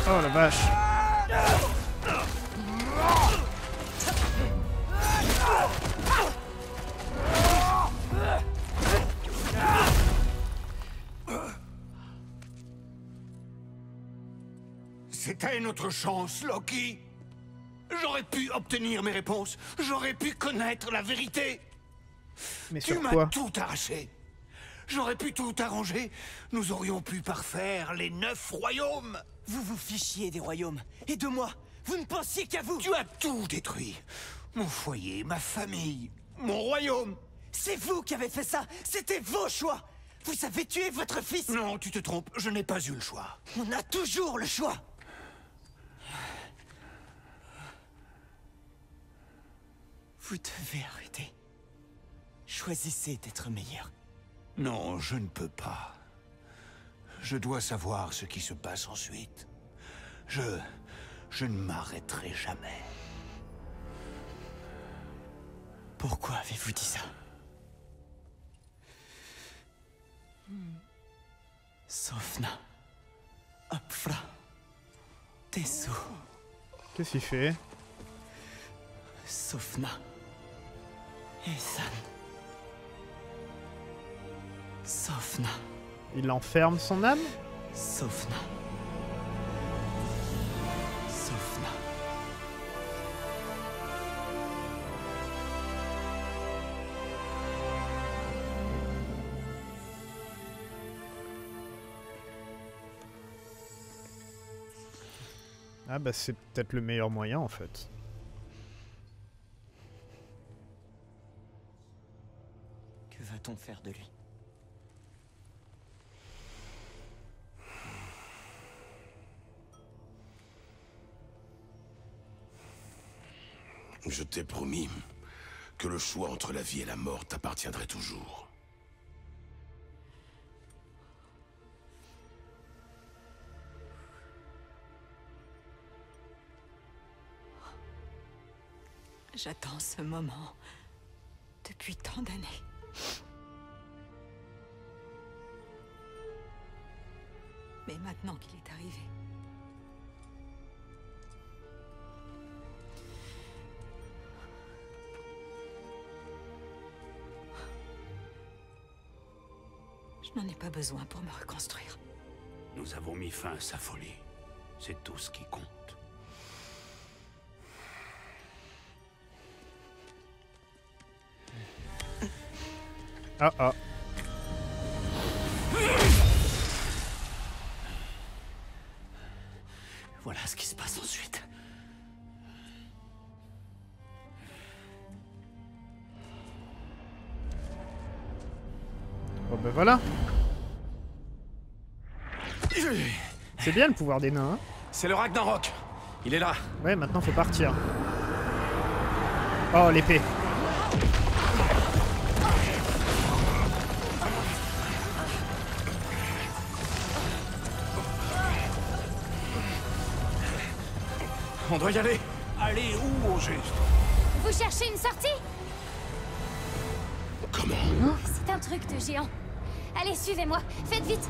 Oh la vache. C'était notre chance, Loki. J'aurais pu obtenir mes réponses. J'aurais pu connaître la vérité. Mais tu m'as tout arraché. J'aurais pu tout arranger. Nous aurions pu parfaire les neuf royaumes. Vous vous fichiez des royaumes. Et de moi. Vous ne pensiez qu'à vous. Tu as tout détruit. Mon foyer, ma famille, mon royaume. C'est vous qui avez fait ça. C'était vos choix. Vous avez tué votre fils. Non, tu te trompes. Je n'ai pas eu le choix. On a toujours le choix. Vous devez arrêter. Choisissez d'être meilleur. Non, je ne peux pas. Je dois savoir ce qui se passe ensuite. Je... Je ne m'arrêterai jamais. Pourquoi avez-vous dit ça? Sofna. Opfra. Tesu. Qu'est-ce qu'il fait? Sofna. Sofna. Il enferme son âme? Sofna. Sofna. Ah bah c'est peut-être le meilleur moyen en fait. faire de lui? Je t'ai promis que le choix entre la vie et la mort t'appartiendrait toujours. J'attends ce moment depuis tant d'années. Mais maintenant qu'il est arrivé, je n'en ai pas besoin pour me reconstruire. Nous avons mis fin à sa folie. C'est tout ce qui compte. Ah ah. Bien le pouvoir des nains. Hein C'est le Ragnarok. Il est là. ouais, maintenant faut partir. Oh, l'épée. On doit y aller. Allez où au juste? Vous cherchez une sortie? Comment? C'est un truc de géant. Allez, suivez-moi. Faites vite.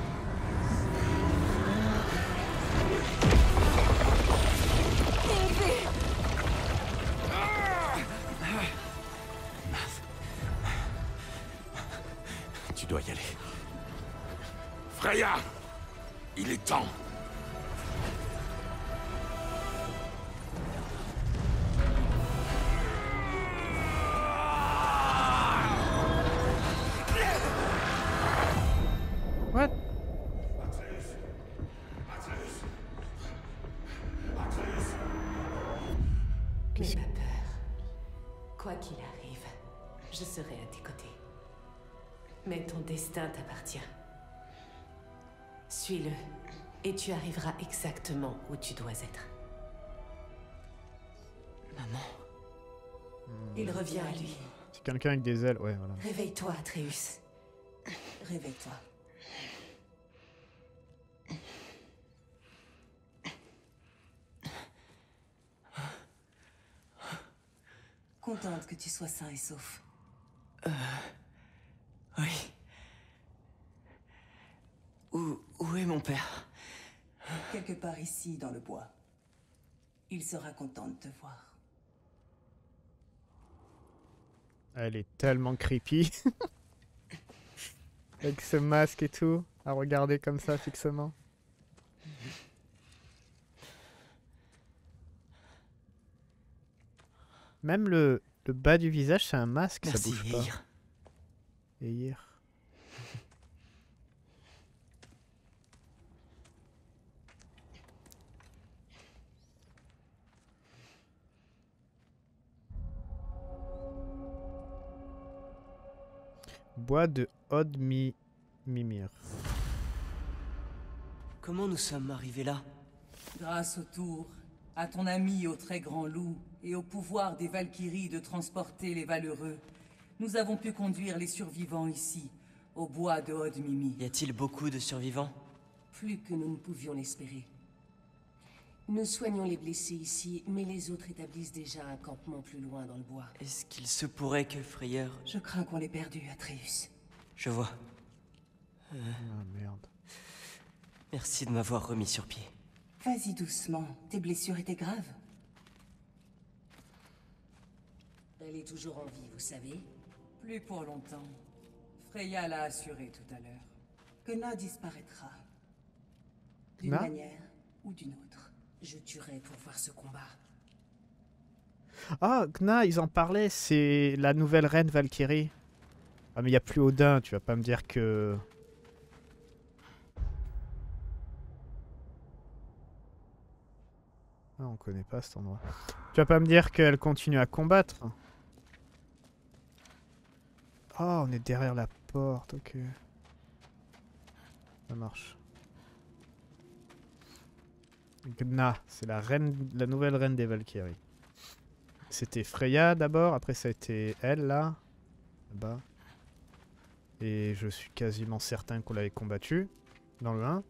Tu arriveras exactement où tu dois être. Maman. Il revient à lui. C'est quelqu'un avec des ailes, ouais, voilà. Réveille-toi, Atreus. Réveille-toi. Contente que tu sois sain et sauf. Oui. Où, où est mon père? Quelque part ici, dans le bois. Il sera content de te voir. Elle est tellement creepy. avec ce masque et tout, à regarder comme ça fixement. Même le, le bas du visage, c'est un masque, Merci, ça bouge pas. Eir. Eir. Bois de Od Mi Mimir. Comment nous sommes arrivés là? Grâce au tour, à ton ami au très grand loup et au pouvoir des Valkyries de transporter les valeureux, nous avons pu conduire les survivants ici, au bois de Hod-Mimi. Y a-t-il beaucoup de survivants? Plus que nous ne pouvions l'espérer. Nous soignons les blessés ici, mais les autres établissent déjà un campement plus loin dans le bois. Est-ce qu'il se pourrait que Frayeur... Je crains qu'on l'ait perdu, Atreus. Je vois. Euh, Ah merde. merci de m'avoir remis sur pied. Vas-y doucement, tes blessures étaient graves. Elle est toujours en vie, vous savez. Plus pour longtemps. Freya l'a assuré tout à l'heure. Kena disparaîtra. D'une manière ou d'une autre. Je tuerai pour voir ce combat. Ah, Gna, ils en parlaient, c'est la nouvelle reine Valkyrie. Ah, mais il n'y a plus Odin, tu vas pas me dire que. Ah, on connaît pas cet endroit. Tu vas pas me dire qu'elle continue à combattre? Ah, on est derrière la porte, ok. Ça marche. Gna, c'est la reine, la nouvelle reine des Valkyries. C'était Freya d'abord, après ça a été elle là, là-bas. Et je suis quasiment certain qu'on l'avait combattue dans le 1.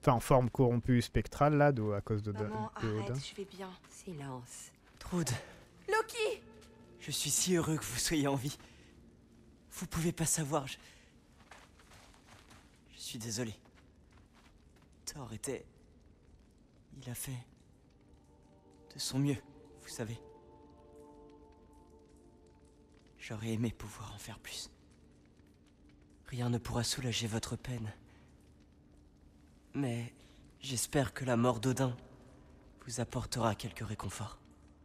Enfin, en forme corrompue spectrale là, d'où- à cause de, de, Maman, de Odin. arrête, je vais bien. Silence. Trude, Loki Je suis si heureux que vous soyez en vie. Vous pouvez pas savoir, je... Je suis désolé. Thor était... Il a fait... de son mieux, vous savez. J'aurais aimé pouvoir en faire plus. Rien ne pourra soulager votre peine. Mais j'espère que la mort d'Odin vous apportera quelques réconforts.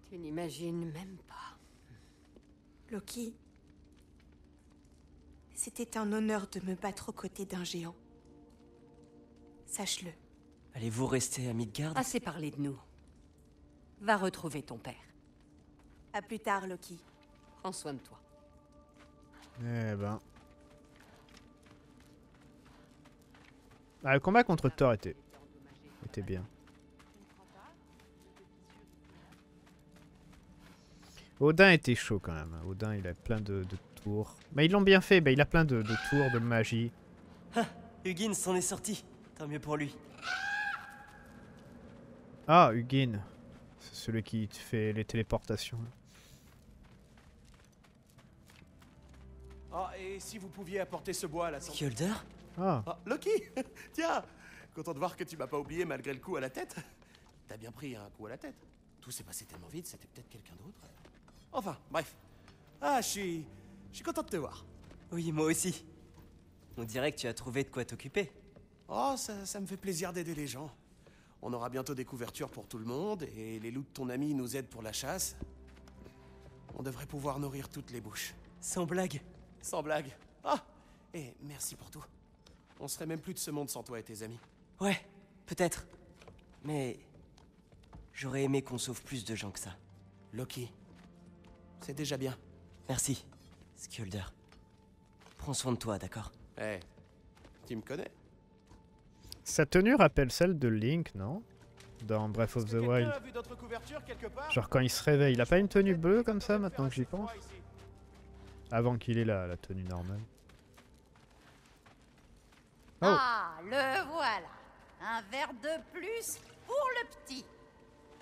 Tu n'imagines même pas. Loki, c'était un honneur de me battre aux côtés d'un géant. Sache-le. Allez-vous rester à Midgard? Assez parlé de nous. Va retrouver ton père. À plus tard, Loki. Prends soin de toi. Eh ben. Ah, le combat contre Thor était, était bien. Odin était chaud quand même. Odin, il a plein de, de tours. Mais ils l'ont bien fait. Bah, il a plein de, de tours, de magie. Ah, Hugin s'en est sorti. Tant mieux pour lui. Ah, Hugin. C'est celui qui te fait les téléportations. Ah, et si vous pouviez apporter ce bois à la santé Ah. Loki Tiens Content de voir que tu m'as pas oublié malgré le coup à la tête. T'as bien pris un coup à la tête. Tout s'est passé tellement vite, c'était peut-être quelqu'un d'autre. Enfin, bref. Ah, je suis. Je suis content de te voir. Oui, moi aussi. On dirait que tu as trouvé de quoi t'occuper. Oh, ça, ça me fait plaisir d'aider les gens. On aura bientôt des couvertures pour tout le monde, et les loups de ton ami nous aident pour la chasse. On devrait pouvoir nourrir toutes les bouches. Sans blague. Sans blague. Ah Et merci pour tout. On serait même plus de ce monde sans toi et tes amis. Ouais, peut-être. Mais. J'aurais aimé qu'on sauve plus de gens que ça. Loki. C'est déjà bien. Merci, Skjolder. Prends soin de toi, d'accord? Eh, tu me connais Sa tenue rappelle celle de Link, non? Dans Breath of the Wild. Genre quand il se réveille, il a pas une tenue bleue comme ça maintenant que j'y pense? Avant qu'il ait la, la tenue normale. Oh. Ah, le voilà. Un verre de plus pour le petit.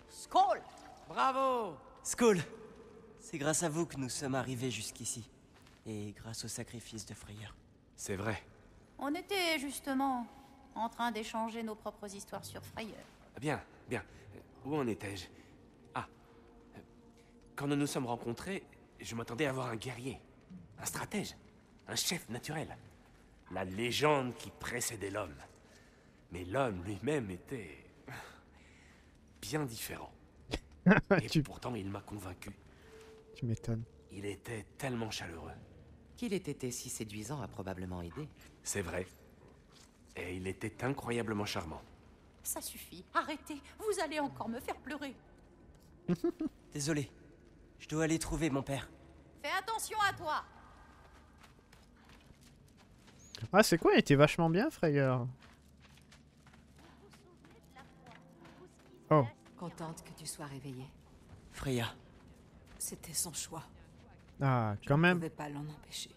Skål Bravo Skull C'est grâce à vous que nous sommes arrivés jusqu'ici. Et grâce au sacrifice de Freyr. C'est vrai. On était justement en train d'échanger nos propres histoires sur Freyr. Bien, bien. Où en étais-je? Ah. Quand nous nous sommes rencontrés, je m'attendais à voir un guerrier, un stratège, un chef naturel. La légende qui précédait l'homme. Mais l'homme lui-même était... bien différent. Et pourtant, il m'a convaincu. Tu m'étonnes. Il était tellement chaleureux. Qu'il ait été si séduisant a probablement aidé. C'est vrai. Et il était incroyablement charmant. Ça suffit. Arrêtez. Vous allez encore me faire pleurer. Désolé. Je dois aller trouver mon père. Fais attention à toi. Ah, c'est quoi? Il était vachement bien, Freyr. Oh. Contente que tu sois réveillée. Freya. C'était son choix. Ah, quand Je ne même. pouvais pas l'en empêcher.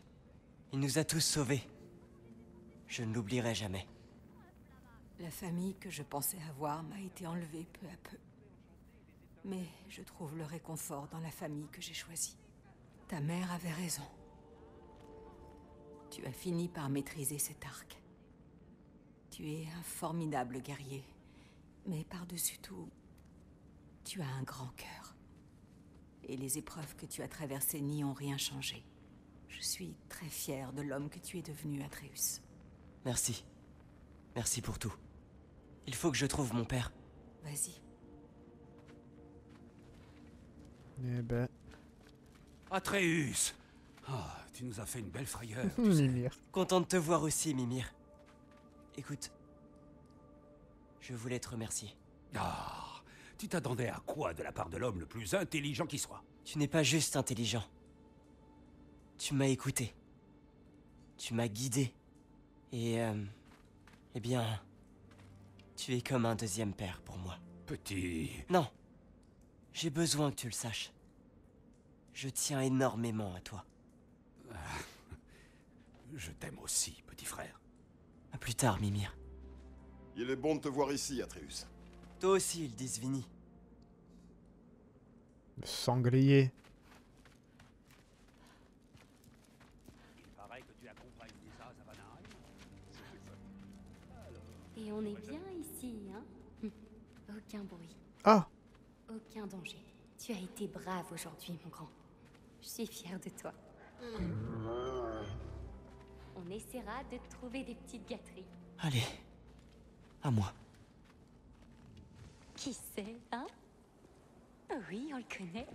Il nous a tous sauvés. Je ne l'oublierai jamais. La famille que je pensais avoir m'a été enlevée peu à peu. Mais je trouve le réconfort dans la famille que j'ai choisie. Ta mère avait raison. Tu as fini par maîtriser cet arc. Tu es un formidable guerrier. Mais par-dessus tout, tu as un grand cœur. Et les épreuves que tu as traversées n'y ont rien changé. Je suis très fière de l'homme que tu es devenu, Atreus. Merci. Merci pour tout. Il faut que je trouve mon père. Vas-y. Eh ben. Atreus Ah, tu nous as fait une belle frayeur. tu sais. Mimir. Content de te voir aussi, Mimir. Écoute. Je voulais te remercier. Ah, tu t'attendais à quoi de la part de l'homme le plus intelligent qui soit? Tu n'es pas juste intelligent. Tu m'as écouté. Tu m'as guidé. Et, euh, eh bien, tu es comme un deuxième père pour moi. Petit... Non. J'ai besoin que tu le saches. Je tiens énormément à toi. Je t'aime aussi, petit frère. À plus tard, Mimir. Il est bon de te voir ici, Atreus. Toi aussi, ils disent Vini. Le sanglier. Et on est bien ici, hein? Aucun bruit, Ah aucun danger. Tu as été brave aujourd'hui, mon grand. Je suis fière de toi. On essaiera de trouver des petites gâteries. Allez, à moi. Qui sait, hein? Oui, on le connaît.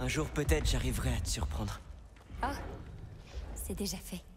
Un jour peut-être j'arriverai à te surprendre. Oh, c'est déjà fait.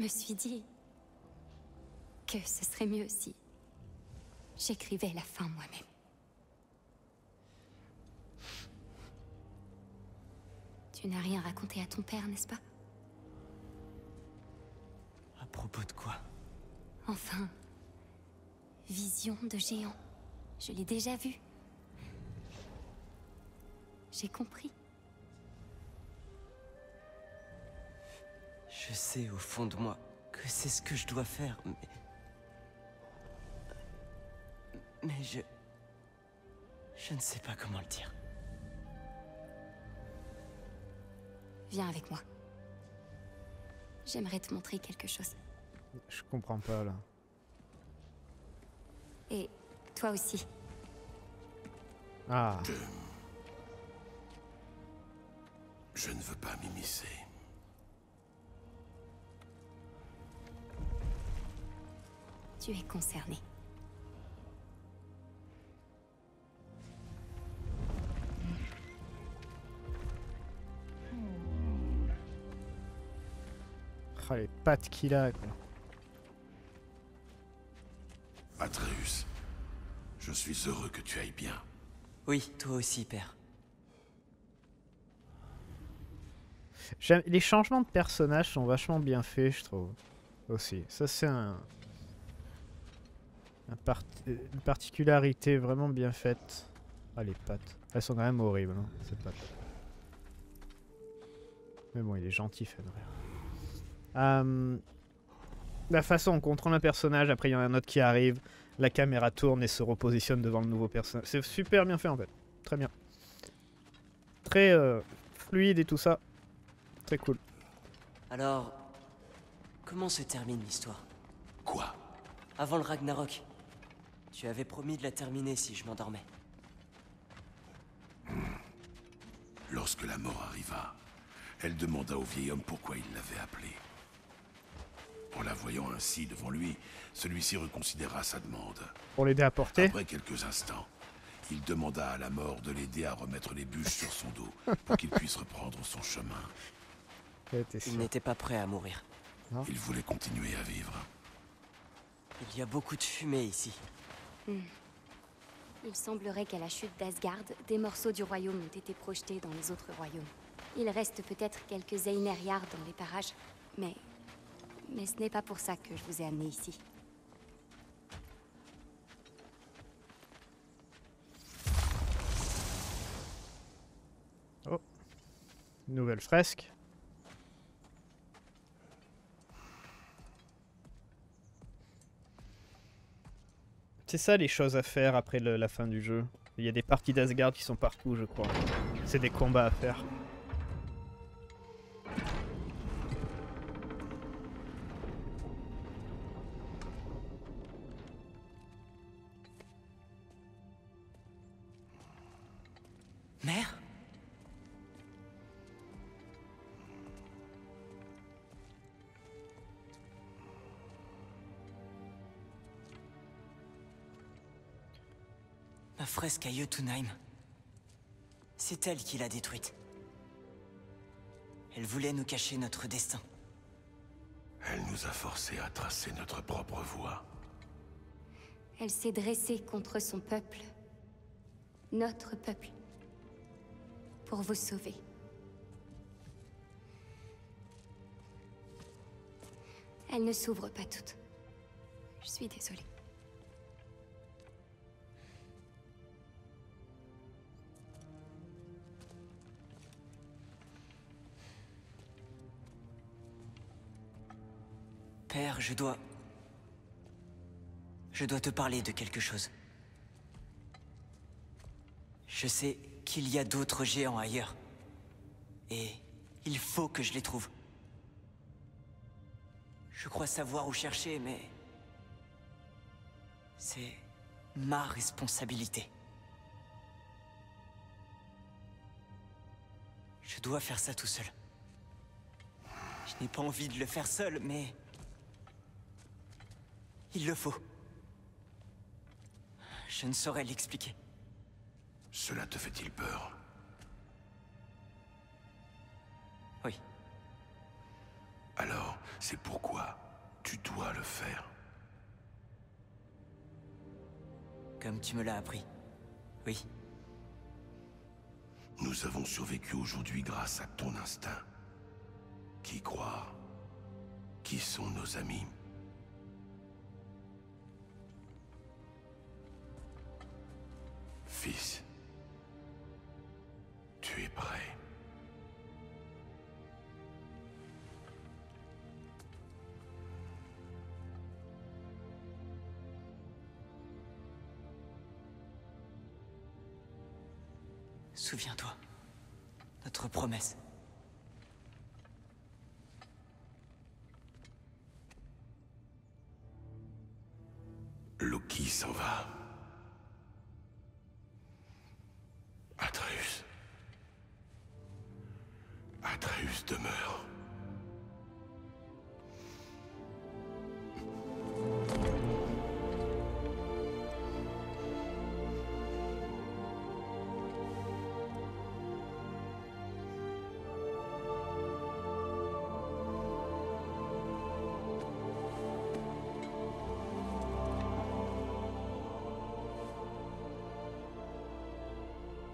Me suis dit que ce serait mieux si j'écrivais la fin moi-même. Tu n'as rien raconté à ton père, n'est-ce pas? À propos de quoi? Enfin, vision de géant. Je l'ai déjà vu. J'ai compris. Je sais au fond de moi que c'est ce que je dois faire, mais... Mais je... Je ne sais pas comment le dire. Viens avec moi. J'aimerais te montrer quelque chose. Je comprends pas là. Et toi aussi. Ah. Je ne veux pas m'immiscer. Tu es concerné. Ah, les pattes qu'il a, quoi. Atreus, je suis heureux que tu ailles bien. Oui, toi aussi, père. Les changements de personnages sont vachement bien faits, je trouve. Aussi. Ça, c'est un... un part- euh, Une particularité vraiment bien faite. Ah, les pattes. Elles sont quand même horribles, hein, ces pattes. Mais bon, il est gentil, Fenrir. Euh, La façon dont on contrôle un personnage, après il y en a un autre qui arrive, la caméra tourne et se repositionne devant le nouveau personnage. C'est super bien fait en fait. Très bien. Très euh, fluide et tout ça. Très cool. Alors, comment se termine l'histoire? Quoi? Avant le Ragnarok. Tu avais promis de la terminer si je m'endormais. Lorsque la mort arriva, elle demanda au vieil homme pourquoi il l'avait appelée. En la voyant ainsi devant lui, celui-ci reconsidéra sa demande. Pour l'aider à porter. Après quelques instants, il demanda à la mort de l'aider à remettre les bûches sur son dos pour qu'il puisse reprendre son chemin. Il n'était pas prêt à mourir. Il voulait continuer à vivre. Il y a beaucoup de fumée ici. Hmm. Il semblerait qu'à la chute d'Asgard, des morceaux du royaume ont été projetés dans les autres royaumes. Il reste peut-être quelques Einherjar dans les parages, mais... Mais ce n'est pas pour ça que je vous ai amené ici. Oh. Nouvelle fresque. C'est ça les choses à faire après la fin du jeu. Il y a des parties d'Asgard qui sont partout, je crois. C'est des combats à faire. Jotunheim. C'est elle qui l'a détruite. Elle voulait nous cacher notre destin. Elle nous a forcés à tracer notre propre voie. Elle s'est dressée contre son peuple. Notre peuple. Pour vous sauver. Elle ne s'ouvre pas toutes. Je suis désolée. Père, je dois... Je dois te parler de quelque chose. Je sais qu'il y a d'autres géants ailleurs. Et il faut que je les trouve. Je crois savoir où chercher, mais... C'est ma responsabilité. Je dois faire ça tout seul. Je n'ai pas envie de le faire seul, mais... Il le faut. Je ne saurais l'expliquer. Cela te fait-il peur? Oui. Alors, c'est pourquoi tu dois le faire. Comme tu me l'as appris. Oui. Nous avons survécu aujourd'hui grâce à ton instinct. Qui croire Qui sont nos amis Fils, tu es prêt. Souviens-toi. Notre promesse. Loki s'en va. Demeure.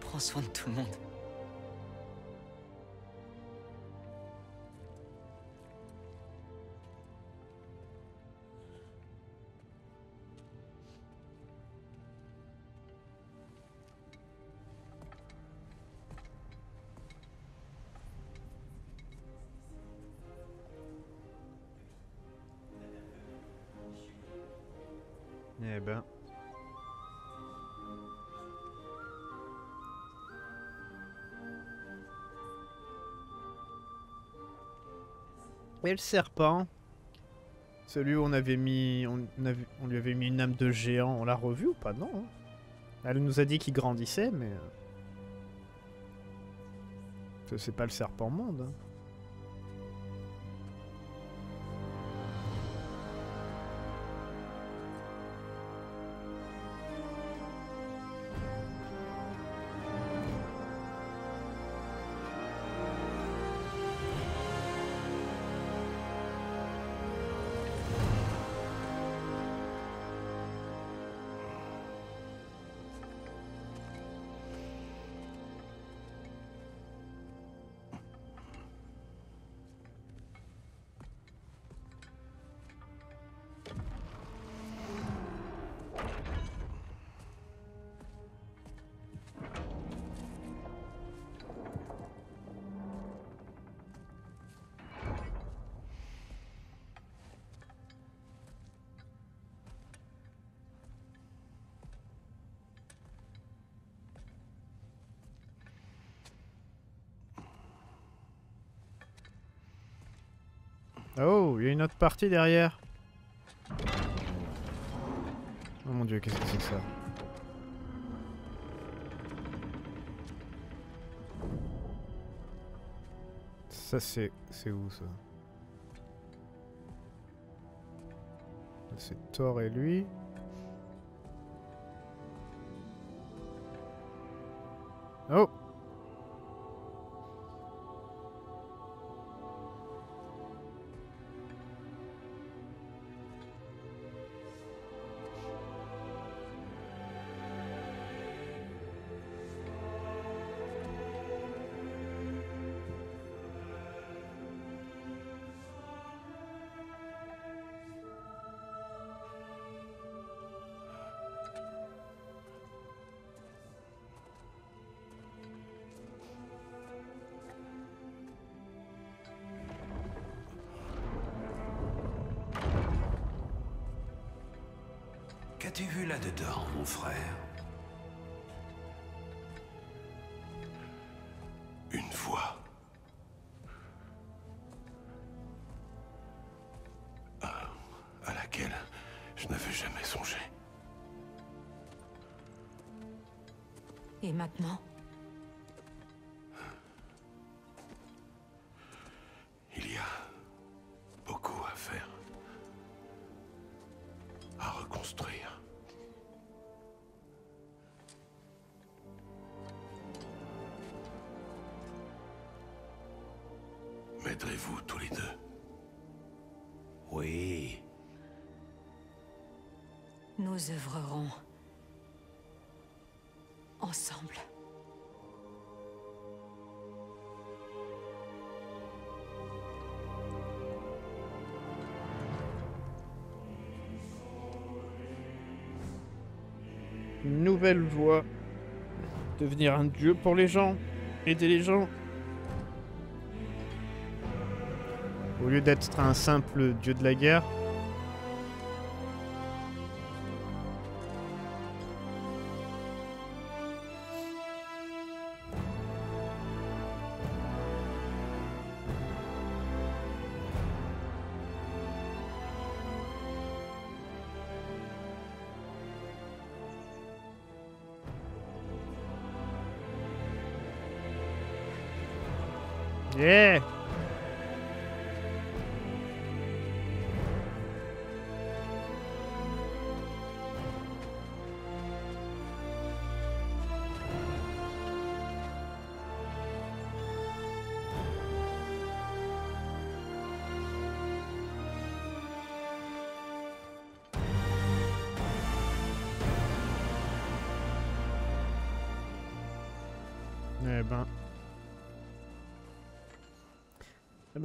Prends soin de tout le monde. Le serpent Celui où on avait mis... On, lui avait mis une âme de géant, on l'a revu ou pas? Non. hein. Elle nous a dit qu'il grandissait, mais... euh, C'est pas le serpent monde. hein. Une autre partie derrière. Oh mon dieu, qu'est-ce que c'est que ça? Ça c'est... c'est où ça? C'est Thor et lui. Maintenant Il y a beaucoup à faire. À reconstruire. M'aiderez-vous tous les deux? Oui. Nous œuvrerons Une nouvelle voie. Devenir un dieu pour les gens. Aider les gens. Au lieu d'être un simple dieu de la guerre.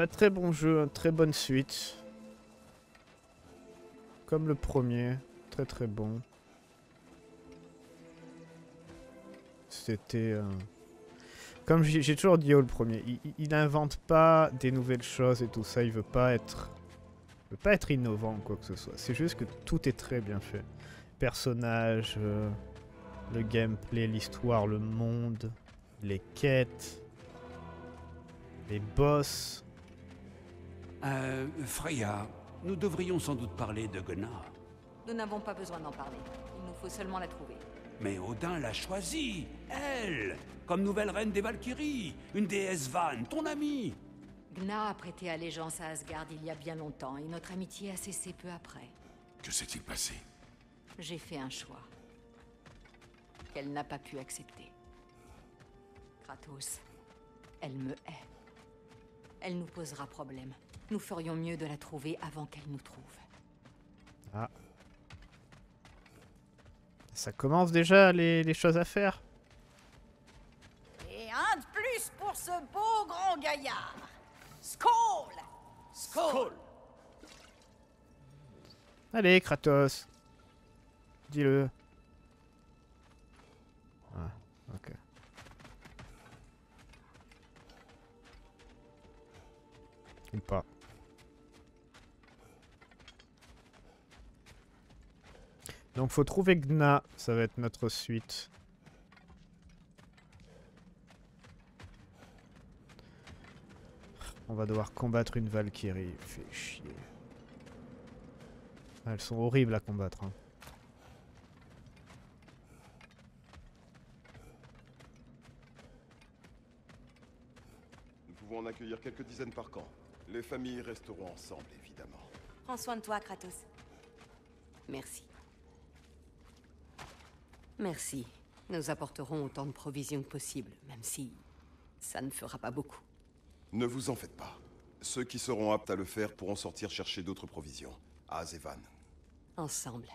Ben, très bon jeu, très bonne suite. Comme le premier, très très bon. C'était... euh, Comme j'ai toujours dit au le premier, il, il- il invente pas des nouvelles choses et tout ça, il veut pas être... il veut pas être innovant ou quoi que ce soit. C'est juste que tout est très bien fait. Personnages, euh, le gameplay, l'histoire, le monde, les quêtes, les boss. Euh, Freya, nous devrions sans doute parler de Gna. Nous n'avons pas besoin d'en parler. Il nous faut seulement la trouver. Mais Odin l'a choisie, elle, comme nouvelle reine des Valkyries, une déesse Van, ton amie. Gna a prêté allégeance à Asgard il y a bien longtemps et notre amitié a cessé peu après. Que s'est-il passé? J'ai fait un choix. Qu'elle n'a pas pu accepter. Kratos, elle me hait. Elle nous posera problème. Nous ferions mieux de la trouver avant qu'elle nous trouve. Ah. Ça commence déjà les, les choses à faire. Et un de plus pour ce beau grand gaillard. Skål Skål Allez, Kratos. Dis-le. Ah, ok. Ou pas. Donc faut trouver Gna, ça va être notre suite. On va devoir combattre une Valkyrie, fait chier. Ah, Elles sont horribles à combattre. hein. Nous pouvons en accueillir quelques dizaines par camp. Les familles resteront ensemble, évidemment. Prends soin de toi, Kratos. Merci. Merci. Nous apporterons autant de provisions que possible, même si ça ne fera pas beaucoup. Ne vous en faites pas. Ceux qui seront aptes à le faire pourront sortir chercher d'autres provisions. À Azevan. Ensemble.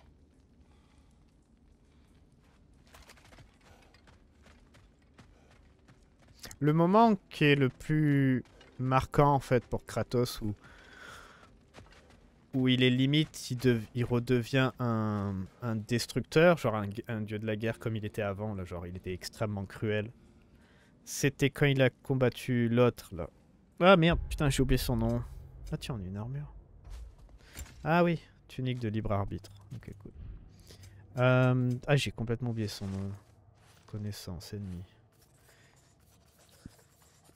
Le moment qui est le plus marquant en fait pour Kratos où, où il est limite, il, dev- il redevient un, destructeur, genre un, dieu de la guerre comme il était avant, là, genre il était extrêmement cruel. C'était quand il a combattu l'autre là. Ah merde, putain j'ai oublié son nom. Ah tiens, on a une armure. Ah oui, tunique de libre arbitre. Ok cool. Euh, ah, j'ai complètement oublié son nom. Connaissance, ennemi.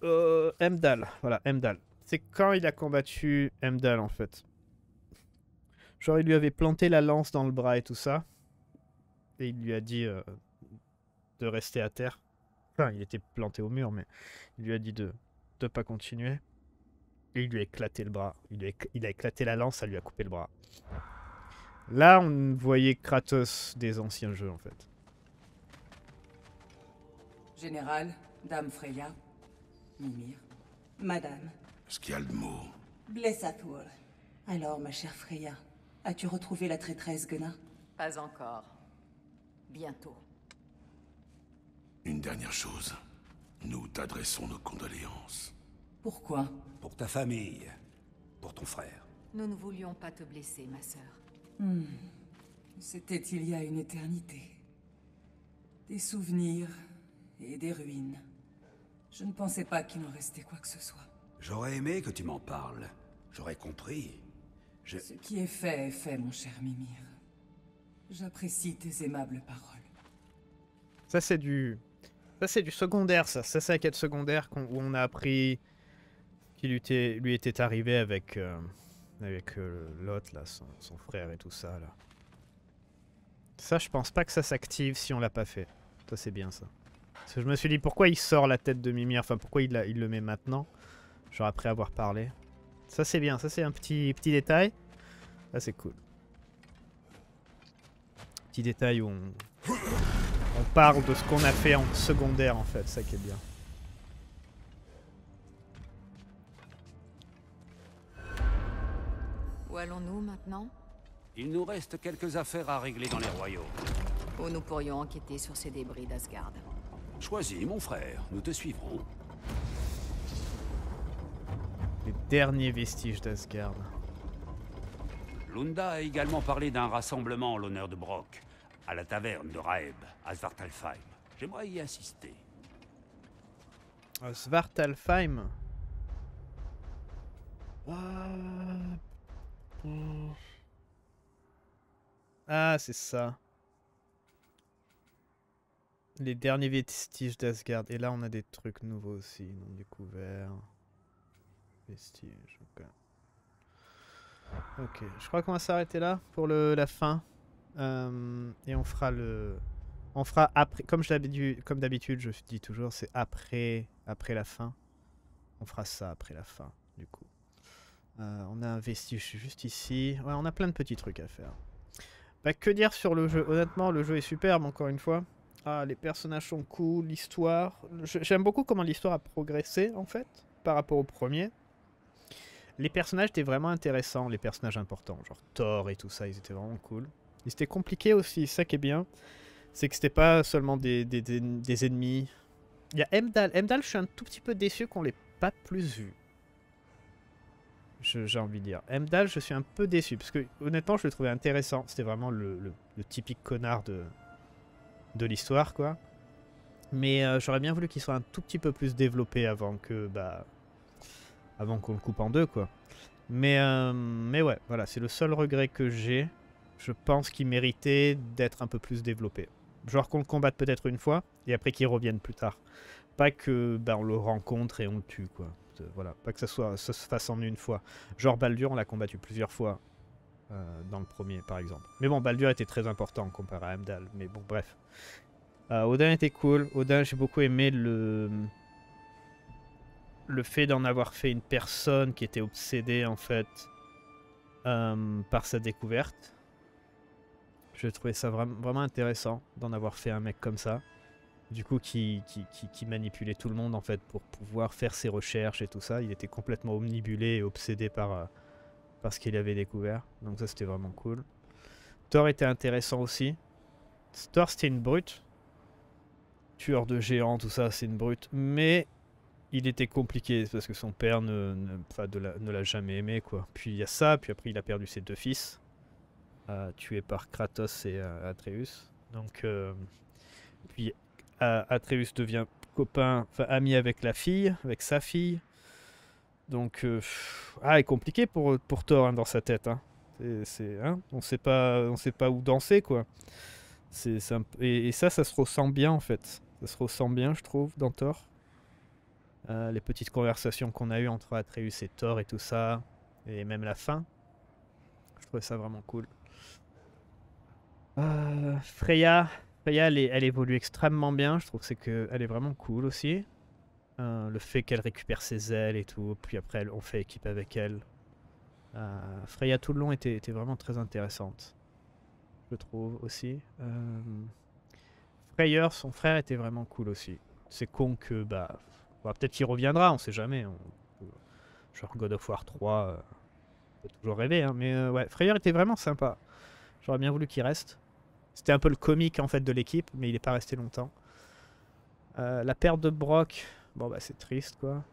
Euh, Emdal, voilà, Emdal. C'est quand il a combattu Emdal en fait. Genre, il lui avait planté la lance dans le bras et tout ça. Et il lui a dit euh, de rester à terre. Enfin, il était planté au mur, mais il lui a dit de ne pas continuer. Et il lui a éclaté le bras. Il, lui a, éc- il a éclaté la lance, ça lui a coupé le bras. Là, on voyait Kratos des anciens jeux en fait. Général, Dame Freya, Mimir, Madame, Skjaldmor. Blessathur. Alors, ma chère Freya, as-tu retrouvé la traîtresse Gunnar? Pas encore. Bientôt. Une dernière chose. Nous t'adressons nos condoléances. pourquoi? Pour ta famille. Pour ton frère. Nous ne voulions pas te blesser, ma sœur. Hmm. C'était il y a une éternité. Des souvenirs et des ruines. Je ne pensais pas qu'il en restait quoi que ce soit. J'aurais aimé que tu m'en parles. J'aurais compris. Ce qui est fait est fait, mon cher Mimir. J'apprécie tes aimables paroles. Ça, c'est du. Ça, c'est du secondaire, ça. Ça, c'est la quête secondaire qu'on- où on a appris qu'il lui était, arrivé avec. euh, avec euh, l'autre, son, son frère et tout ça. Ça, je pense pas que ça s'active si on l'a pas fait. Ça, c'est bien, ça. Je me suis dit, pourquoi il sort la tête de Mimir? Enfin, pourquoi il, il le met maintenant? Genre après avoir parlé. Ça, c'est bien. Ça, c'est un petit, petit détail. Ça, c'est cool. Petit détail où on, on parle de ce qu'on a fait en secondaire en fait, ça qui est bien. Où allons-nous maintenant? Il nous reste quelques affaires à régler dans les royaumes. Où nous pourrions enquêter sur ces débris d'Asgard? Choisis, mon frère. Nous te suivrons. Les derniers vestiges d'Asgard. Lunda a également parlé d'un rassemblement en l'honneur de Brock, à la taverne de Raeb, à Svartalfheim. J'aimerais y assister. Euh, Svartalfheim? Ah, c'est ça. Les derniers vestiges d'Asgard. Et là, on a des trucs nouveaux aussi, non découverts. Vestiges, ok. Je crois qu'on va s'arrêter là pour le, la fin. Euh, et on fera le... On fera après, comme d'habitude, je dis toujours, c'est après, après la fin. On fera ça après la fin, du coup. Euh, on a un vestige juste ici. Ouais, on a plein de petits trucs à faire. Bah, que dire sur le jeu? Honnêtement, le jeu est superbe, encore une fois. Ah, les personnages sont cool, l'histoire. J'aime beaucoup comment l'histoire a progressé, en fait, par rapport au premier. Les personnages étaient vraiment intéressants, les personnages importants, genre Thor et tout ça, ils étaient vraiment cool. Ils étaient compliqués aussi, ça qui est bien. C'est que c'était pas seulement des, des, ennemis. Il y a Emdal. Emdal, je suis un tout petit peu déçu qu'on l'ait pas plus vu. J'ai envie de dire. Emdal, je suis un peu déçu. Parce que honnêtement, je le trouvais intéressant. C'était vraiment le, le- le typique connard de, de l'histoire, quoi. Mais euh, j'aurais bien voulu qu'il soit un tout petit peu plus développé avant que. Bah, avant qu'on le coupe en deux, quoi. Mais, euh, mais ouais, voilà, c'est le seul regret que j'ai. Je pense qu'il méritait d'être un peu plus développé. Genre qu'on le combatte peut-être une fois, et après qu'il revienne plus tard. Pas que bah, on le rencontre et on le tue, quoi. Euh, Voilà, pas que ça, se fasse en une fois. Genre Baldur, on l'a combattu plusieurs fois. euh, dans le premier, par exemple. Mais bon, Baldur était très important comparé à Heimdall. Mais bon, bref. Odin était cool. Odin, j'ai beaucoup aimé le le fait d'en avoir fait une personne qui était obsédée en fait euh, par sa découverte. Je trouvais ça vraiment, intéressant d'en avoir fait un mec comme ça. Du coup, qui, qui, qui- qui manipulait tout le monde en fait pour pouvoir faire ses recherches et tout ça. Il était complètement omnibulé et obsédé par, euh, par ce qu'il avait découvert. Donc ça, c'était vraiment cool. Thor était intéressant aussi. Thor, c'était une brute. Tueur de géants, tout ça, c'est une brute. Mais il était compliqué parce que son père ne, ne, la- jamais aimé quoi. Puis il y a ça, puis après il a perdu ses deux fils, euh, tués par Kratos et euh, Atreus. Donc euh, puis Atreus devient copain, enfin ami avec la fille, avec sa fille. Donc ah, est compliqué pour pour Thor hein, dans sa tête. Hein. C'est, hein, on sait pas, on sait pas où danser quoi. C'est et, et ça, ça se ressent bien en fait. Ça se ressent bien, je trouve, dans Thor. Euh, les petites conversations qu'on a eues entre Atreus et Thor et tout ça, et même la fin. Je trouvais ça vraiment cool. Euh, Freya, Freya elle, elle évolue extrêmement bien. Je trouve c'est que elle est vraiment cool aussi. Euh, le fait qu'elle récupère ses ailes et tout, puis après on fait équipe avec elle. Freya tout le long était, était vraiment très intéressante, je trouve aussi. Freyr, son frère était vraiment cool aussi. C'est con que bah, peut-être qu'il reviendra, on sait jamais. on genre God of War 3, euh, on peut toujours rêver, hein, mais euh, ouais, Freyr était vraiment sympa. J'aurais bien voulu qu'il reste. C'était un peu le comique en fait de l'équipe, mais il n'est pas resté longtemps. Euh, la perte de Brock, bon bah c'est triste quoi.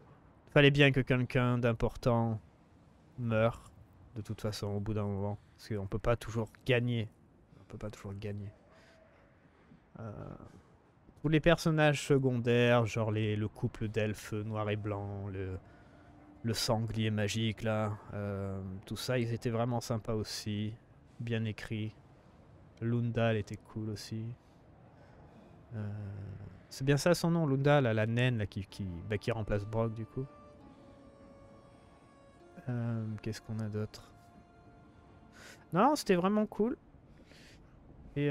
Fallait bien que quelqu'un d'important meure de toute façon au bout d'un moment, parce qu'on peut pas toujours gagner. On peut pas toujours gagner. Euh, les personnages secondaires, genre les, le couple d'elfes noir et blanc, le, sanglier magique là, euh, tout ça, ils étaient vraiment sympas aussi, bien écrits. Lunda, elle était cool aussi. Euh, c'est bien ça son nom, Lunda, là, la naine là, bah, qui remplace Brock du coup. Euh, Qu'est-ce qu'on a d'autre? Non, c'était vraiment cool. Et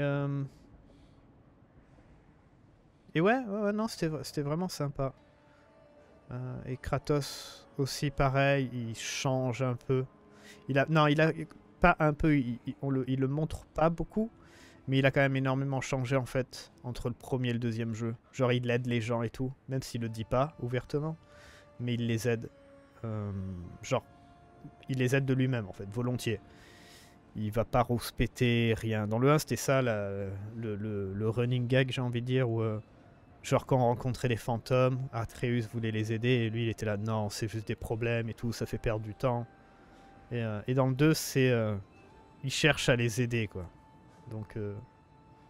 et ouais, ouais, non, c'était, vra- c'était vraiment sympa. Euh, et Kratos aussi, pareil, il change un peu. Il a, non, il a pas un peu, il, le, il le montre pas beaucoup, mais il a quand même énormément changé en fait entre le premier et le deuxième jeu. Genre, il aide les gens et tout, même s'il le dit pas ouvertement, mais il les aide. Euh, genre, il les aide de lui-même en fait, volontiers. Il va pas rouspéter, rien. Dans le 1, c'était ça la- le, le- le running gag, j'ai envie de dire, où euh, genre quand on rencontrait les fantômes, Atreus voulait les aider et lui il était là, non, c'est juste des problèmes et tout, ça fait perdre du temps. Et, euh, dans le 2, c'est. euh, il cherche à les aider quoi. Donc, euh,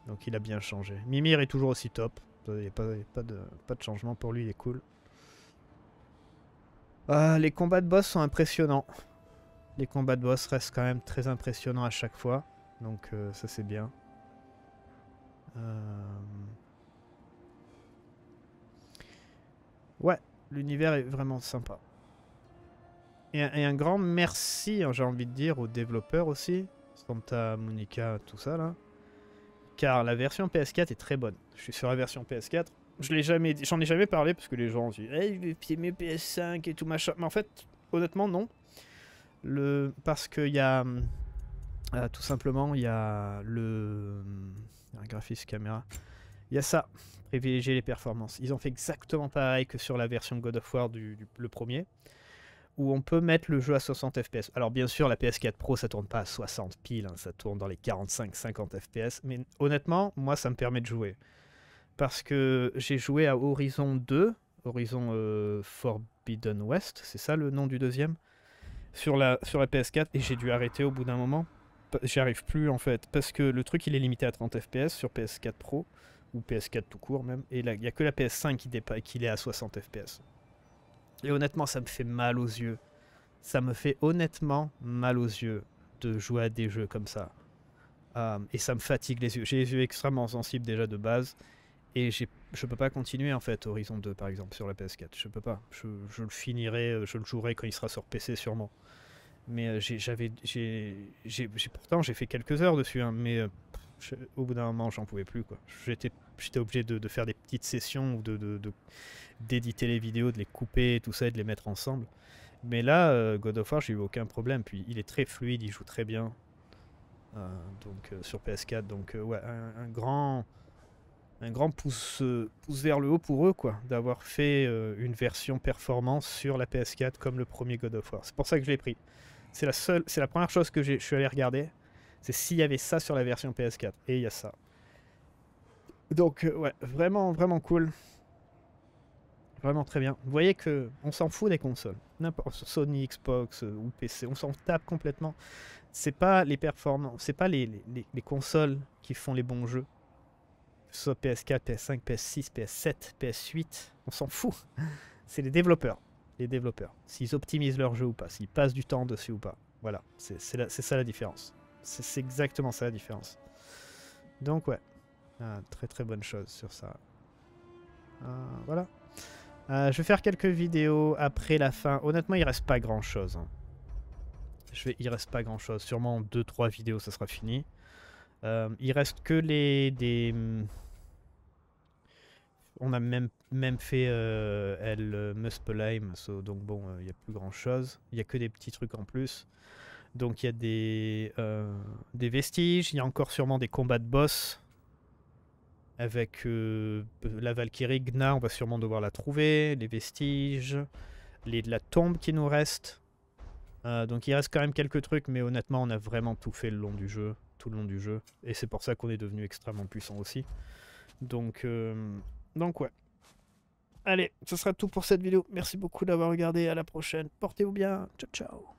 donc il a bien changé. Mimir est toujours aussi top. Il n'y a, pas, de, pas de changement pour lui, il est cool. Les combats de boss sont impressionnants. Les combats de boss restent quand même très impressionnants à chaque fois. Donc ça c'est bien. Euh, Ouais, l'univers est vraiment sympa. Et un, grand merci, hein, j'ai envie de dire, aux développeurs aussi. Santa Monica, tout ça là. Car la version PS4 est très bonne. Je suis sur la version PS4. Je l'ai jamais dit- j'en ai jamais parlé parce que les gens disent hey, c'est mieux PS5 et tout machin. Mais en fait, honnêtement, non. Le, parce qu'il y a euh, tout simplement, il y a le un graphisme caméra. Il y a ça, privilégier les performances. Ils ont fait exactement pareil que sur la version God of War du, le premier, où on peut mettre le jeu à 60 FPS. Alors bien sûr, la PS4 Pro, ça tourne pas à 60 piles, hein, ça tourne dans les 45-50 FPS, mais honnêtement, moi, ça me permet de jouer. Parce que j'ai joué à Horizon 2, Horizon euh, Forbidden West, c'est ça le nom du deuxième, sur la, sur la PS4, et j'ai dû arrêter au bout d'un moment. Pa- J'y arrive plus en fait, parce que le truc il est limité à 30 FPS sur PS4 Pro, ou PS4 tout court même, et il n'y a que la PS5 qui, qui est à 60 FPS. Et honnêtement, ça me fait mal aux yeux. Ça me fait honnêtement mal aux yeux de jouer à des jeux comme ça. Euh, et ça me fatigue les yeux. J'ai les yeux extrêmement sensibles déjà de base. Et je peux pas continuer en fait Horizon 2 par exemple sur la PS4. Je peux pas. Je, le finirai, euh, je le jouerai quand il sera sur PC sûrement. Mais euh, j'avais, pourtant j'ai fait quelques heures dessus, hein, mais au bout d'un moment j'en pouvais plus. J'étais, obligé de, faire des petites sessions ou de, d'éditer les vidéos, de les couper tout ça et de les mettre ensemble. Mais là, euh, God of War, j'ai eu aucun problème. Puis il est très fluide, il joue très bien. Euh, donc euh, sur PS4, donc ouais, un, grand, un grand pouce, pouce vers le haut pour eux, d'avoir fait une version performance sur la PS4 comme le premier God of War. C'est pour ça que je l'ai pris. C'est la c'est la première chose que je suis allé regarder. C'est s'il y avait ça sur la version PS4. Et il y a ça. Donc euh, ouais, vraiment, vraiment cool. Vraiment très bien. Vous voyez que on s'en fout des consoles. N'importe Sony, Xbox euh, ou PC, on s'en tape complètement. C'est pas les performances, c'est pas les, les- les- les consoles qui font les bons jeux. Soit PS4, PS5, PS6, PS7, PS8, on s'en fout. C'est les développeurs. Les développeurs. S'ils optimisent leur jeu ou pas, s'ils passent du temps dessus ou pas. Voilà, c'est ça la différence. C'est exactement ça la différence. Donc ouais, Ah, très très bonne chose sur ça. Euh, voilà. Euh, je vais faire quelques vidéos après la fin. Honnêtement, il reste pas grand chose. hein. Je vais, il reste pas grand chose. Sûrement en 2-3 vidéos, ça sera fini. Euh, il reste que les. Hum, on a même, même fait euh, El euh, Muspelheim, so- donc bon, euh, il n'y a plus grand chose. Il n'y a que des petits trucs en plus. Donc il y a des, euh, des vestiges, il y a encore sûrement des combats de boss. Avec euh, la Valkyrie Gna, on va sûrement devoir la trouver. Les vestiges, les, la tombe qui nous reste. Euh, donc il reste quand même quelques trucs, mais honnêtement, on a vraiment tout fait le long du jeu, tout le long du jeu, et c'est pour ça qu'on est devenu extrêmement puissant aussi. Donc, euh, donc ouais. Allez, ce sera tout pour cette vidéo. Merci beaucoup d'avoir regardé. À la prochaine. Portez-vous bien. Ciao, ciao.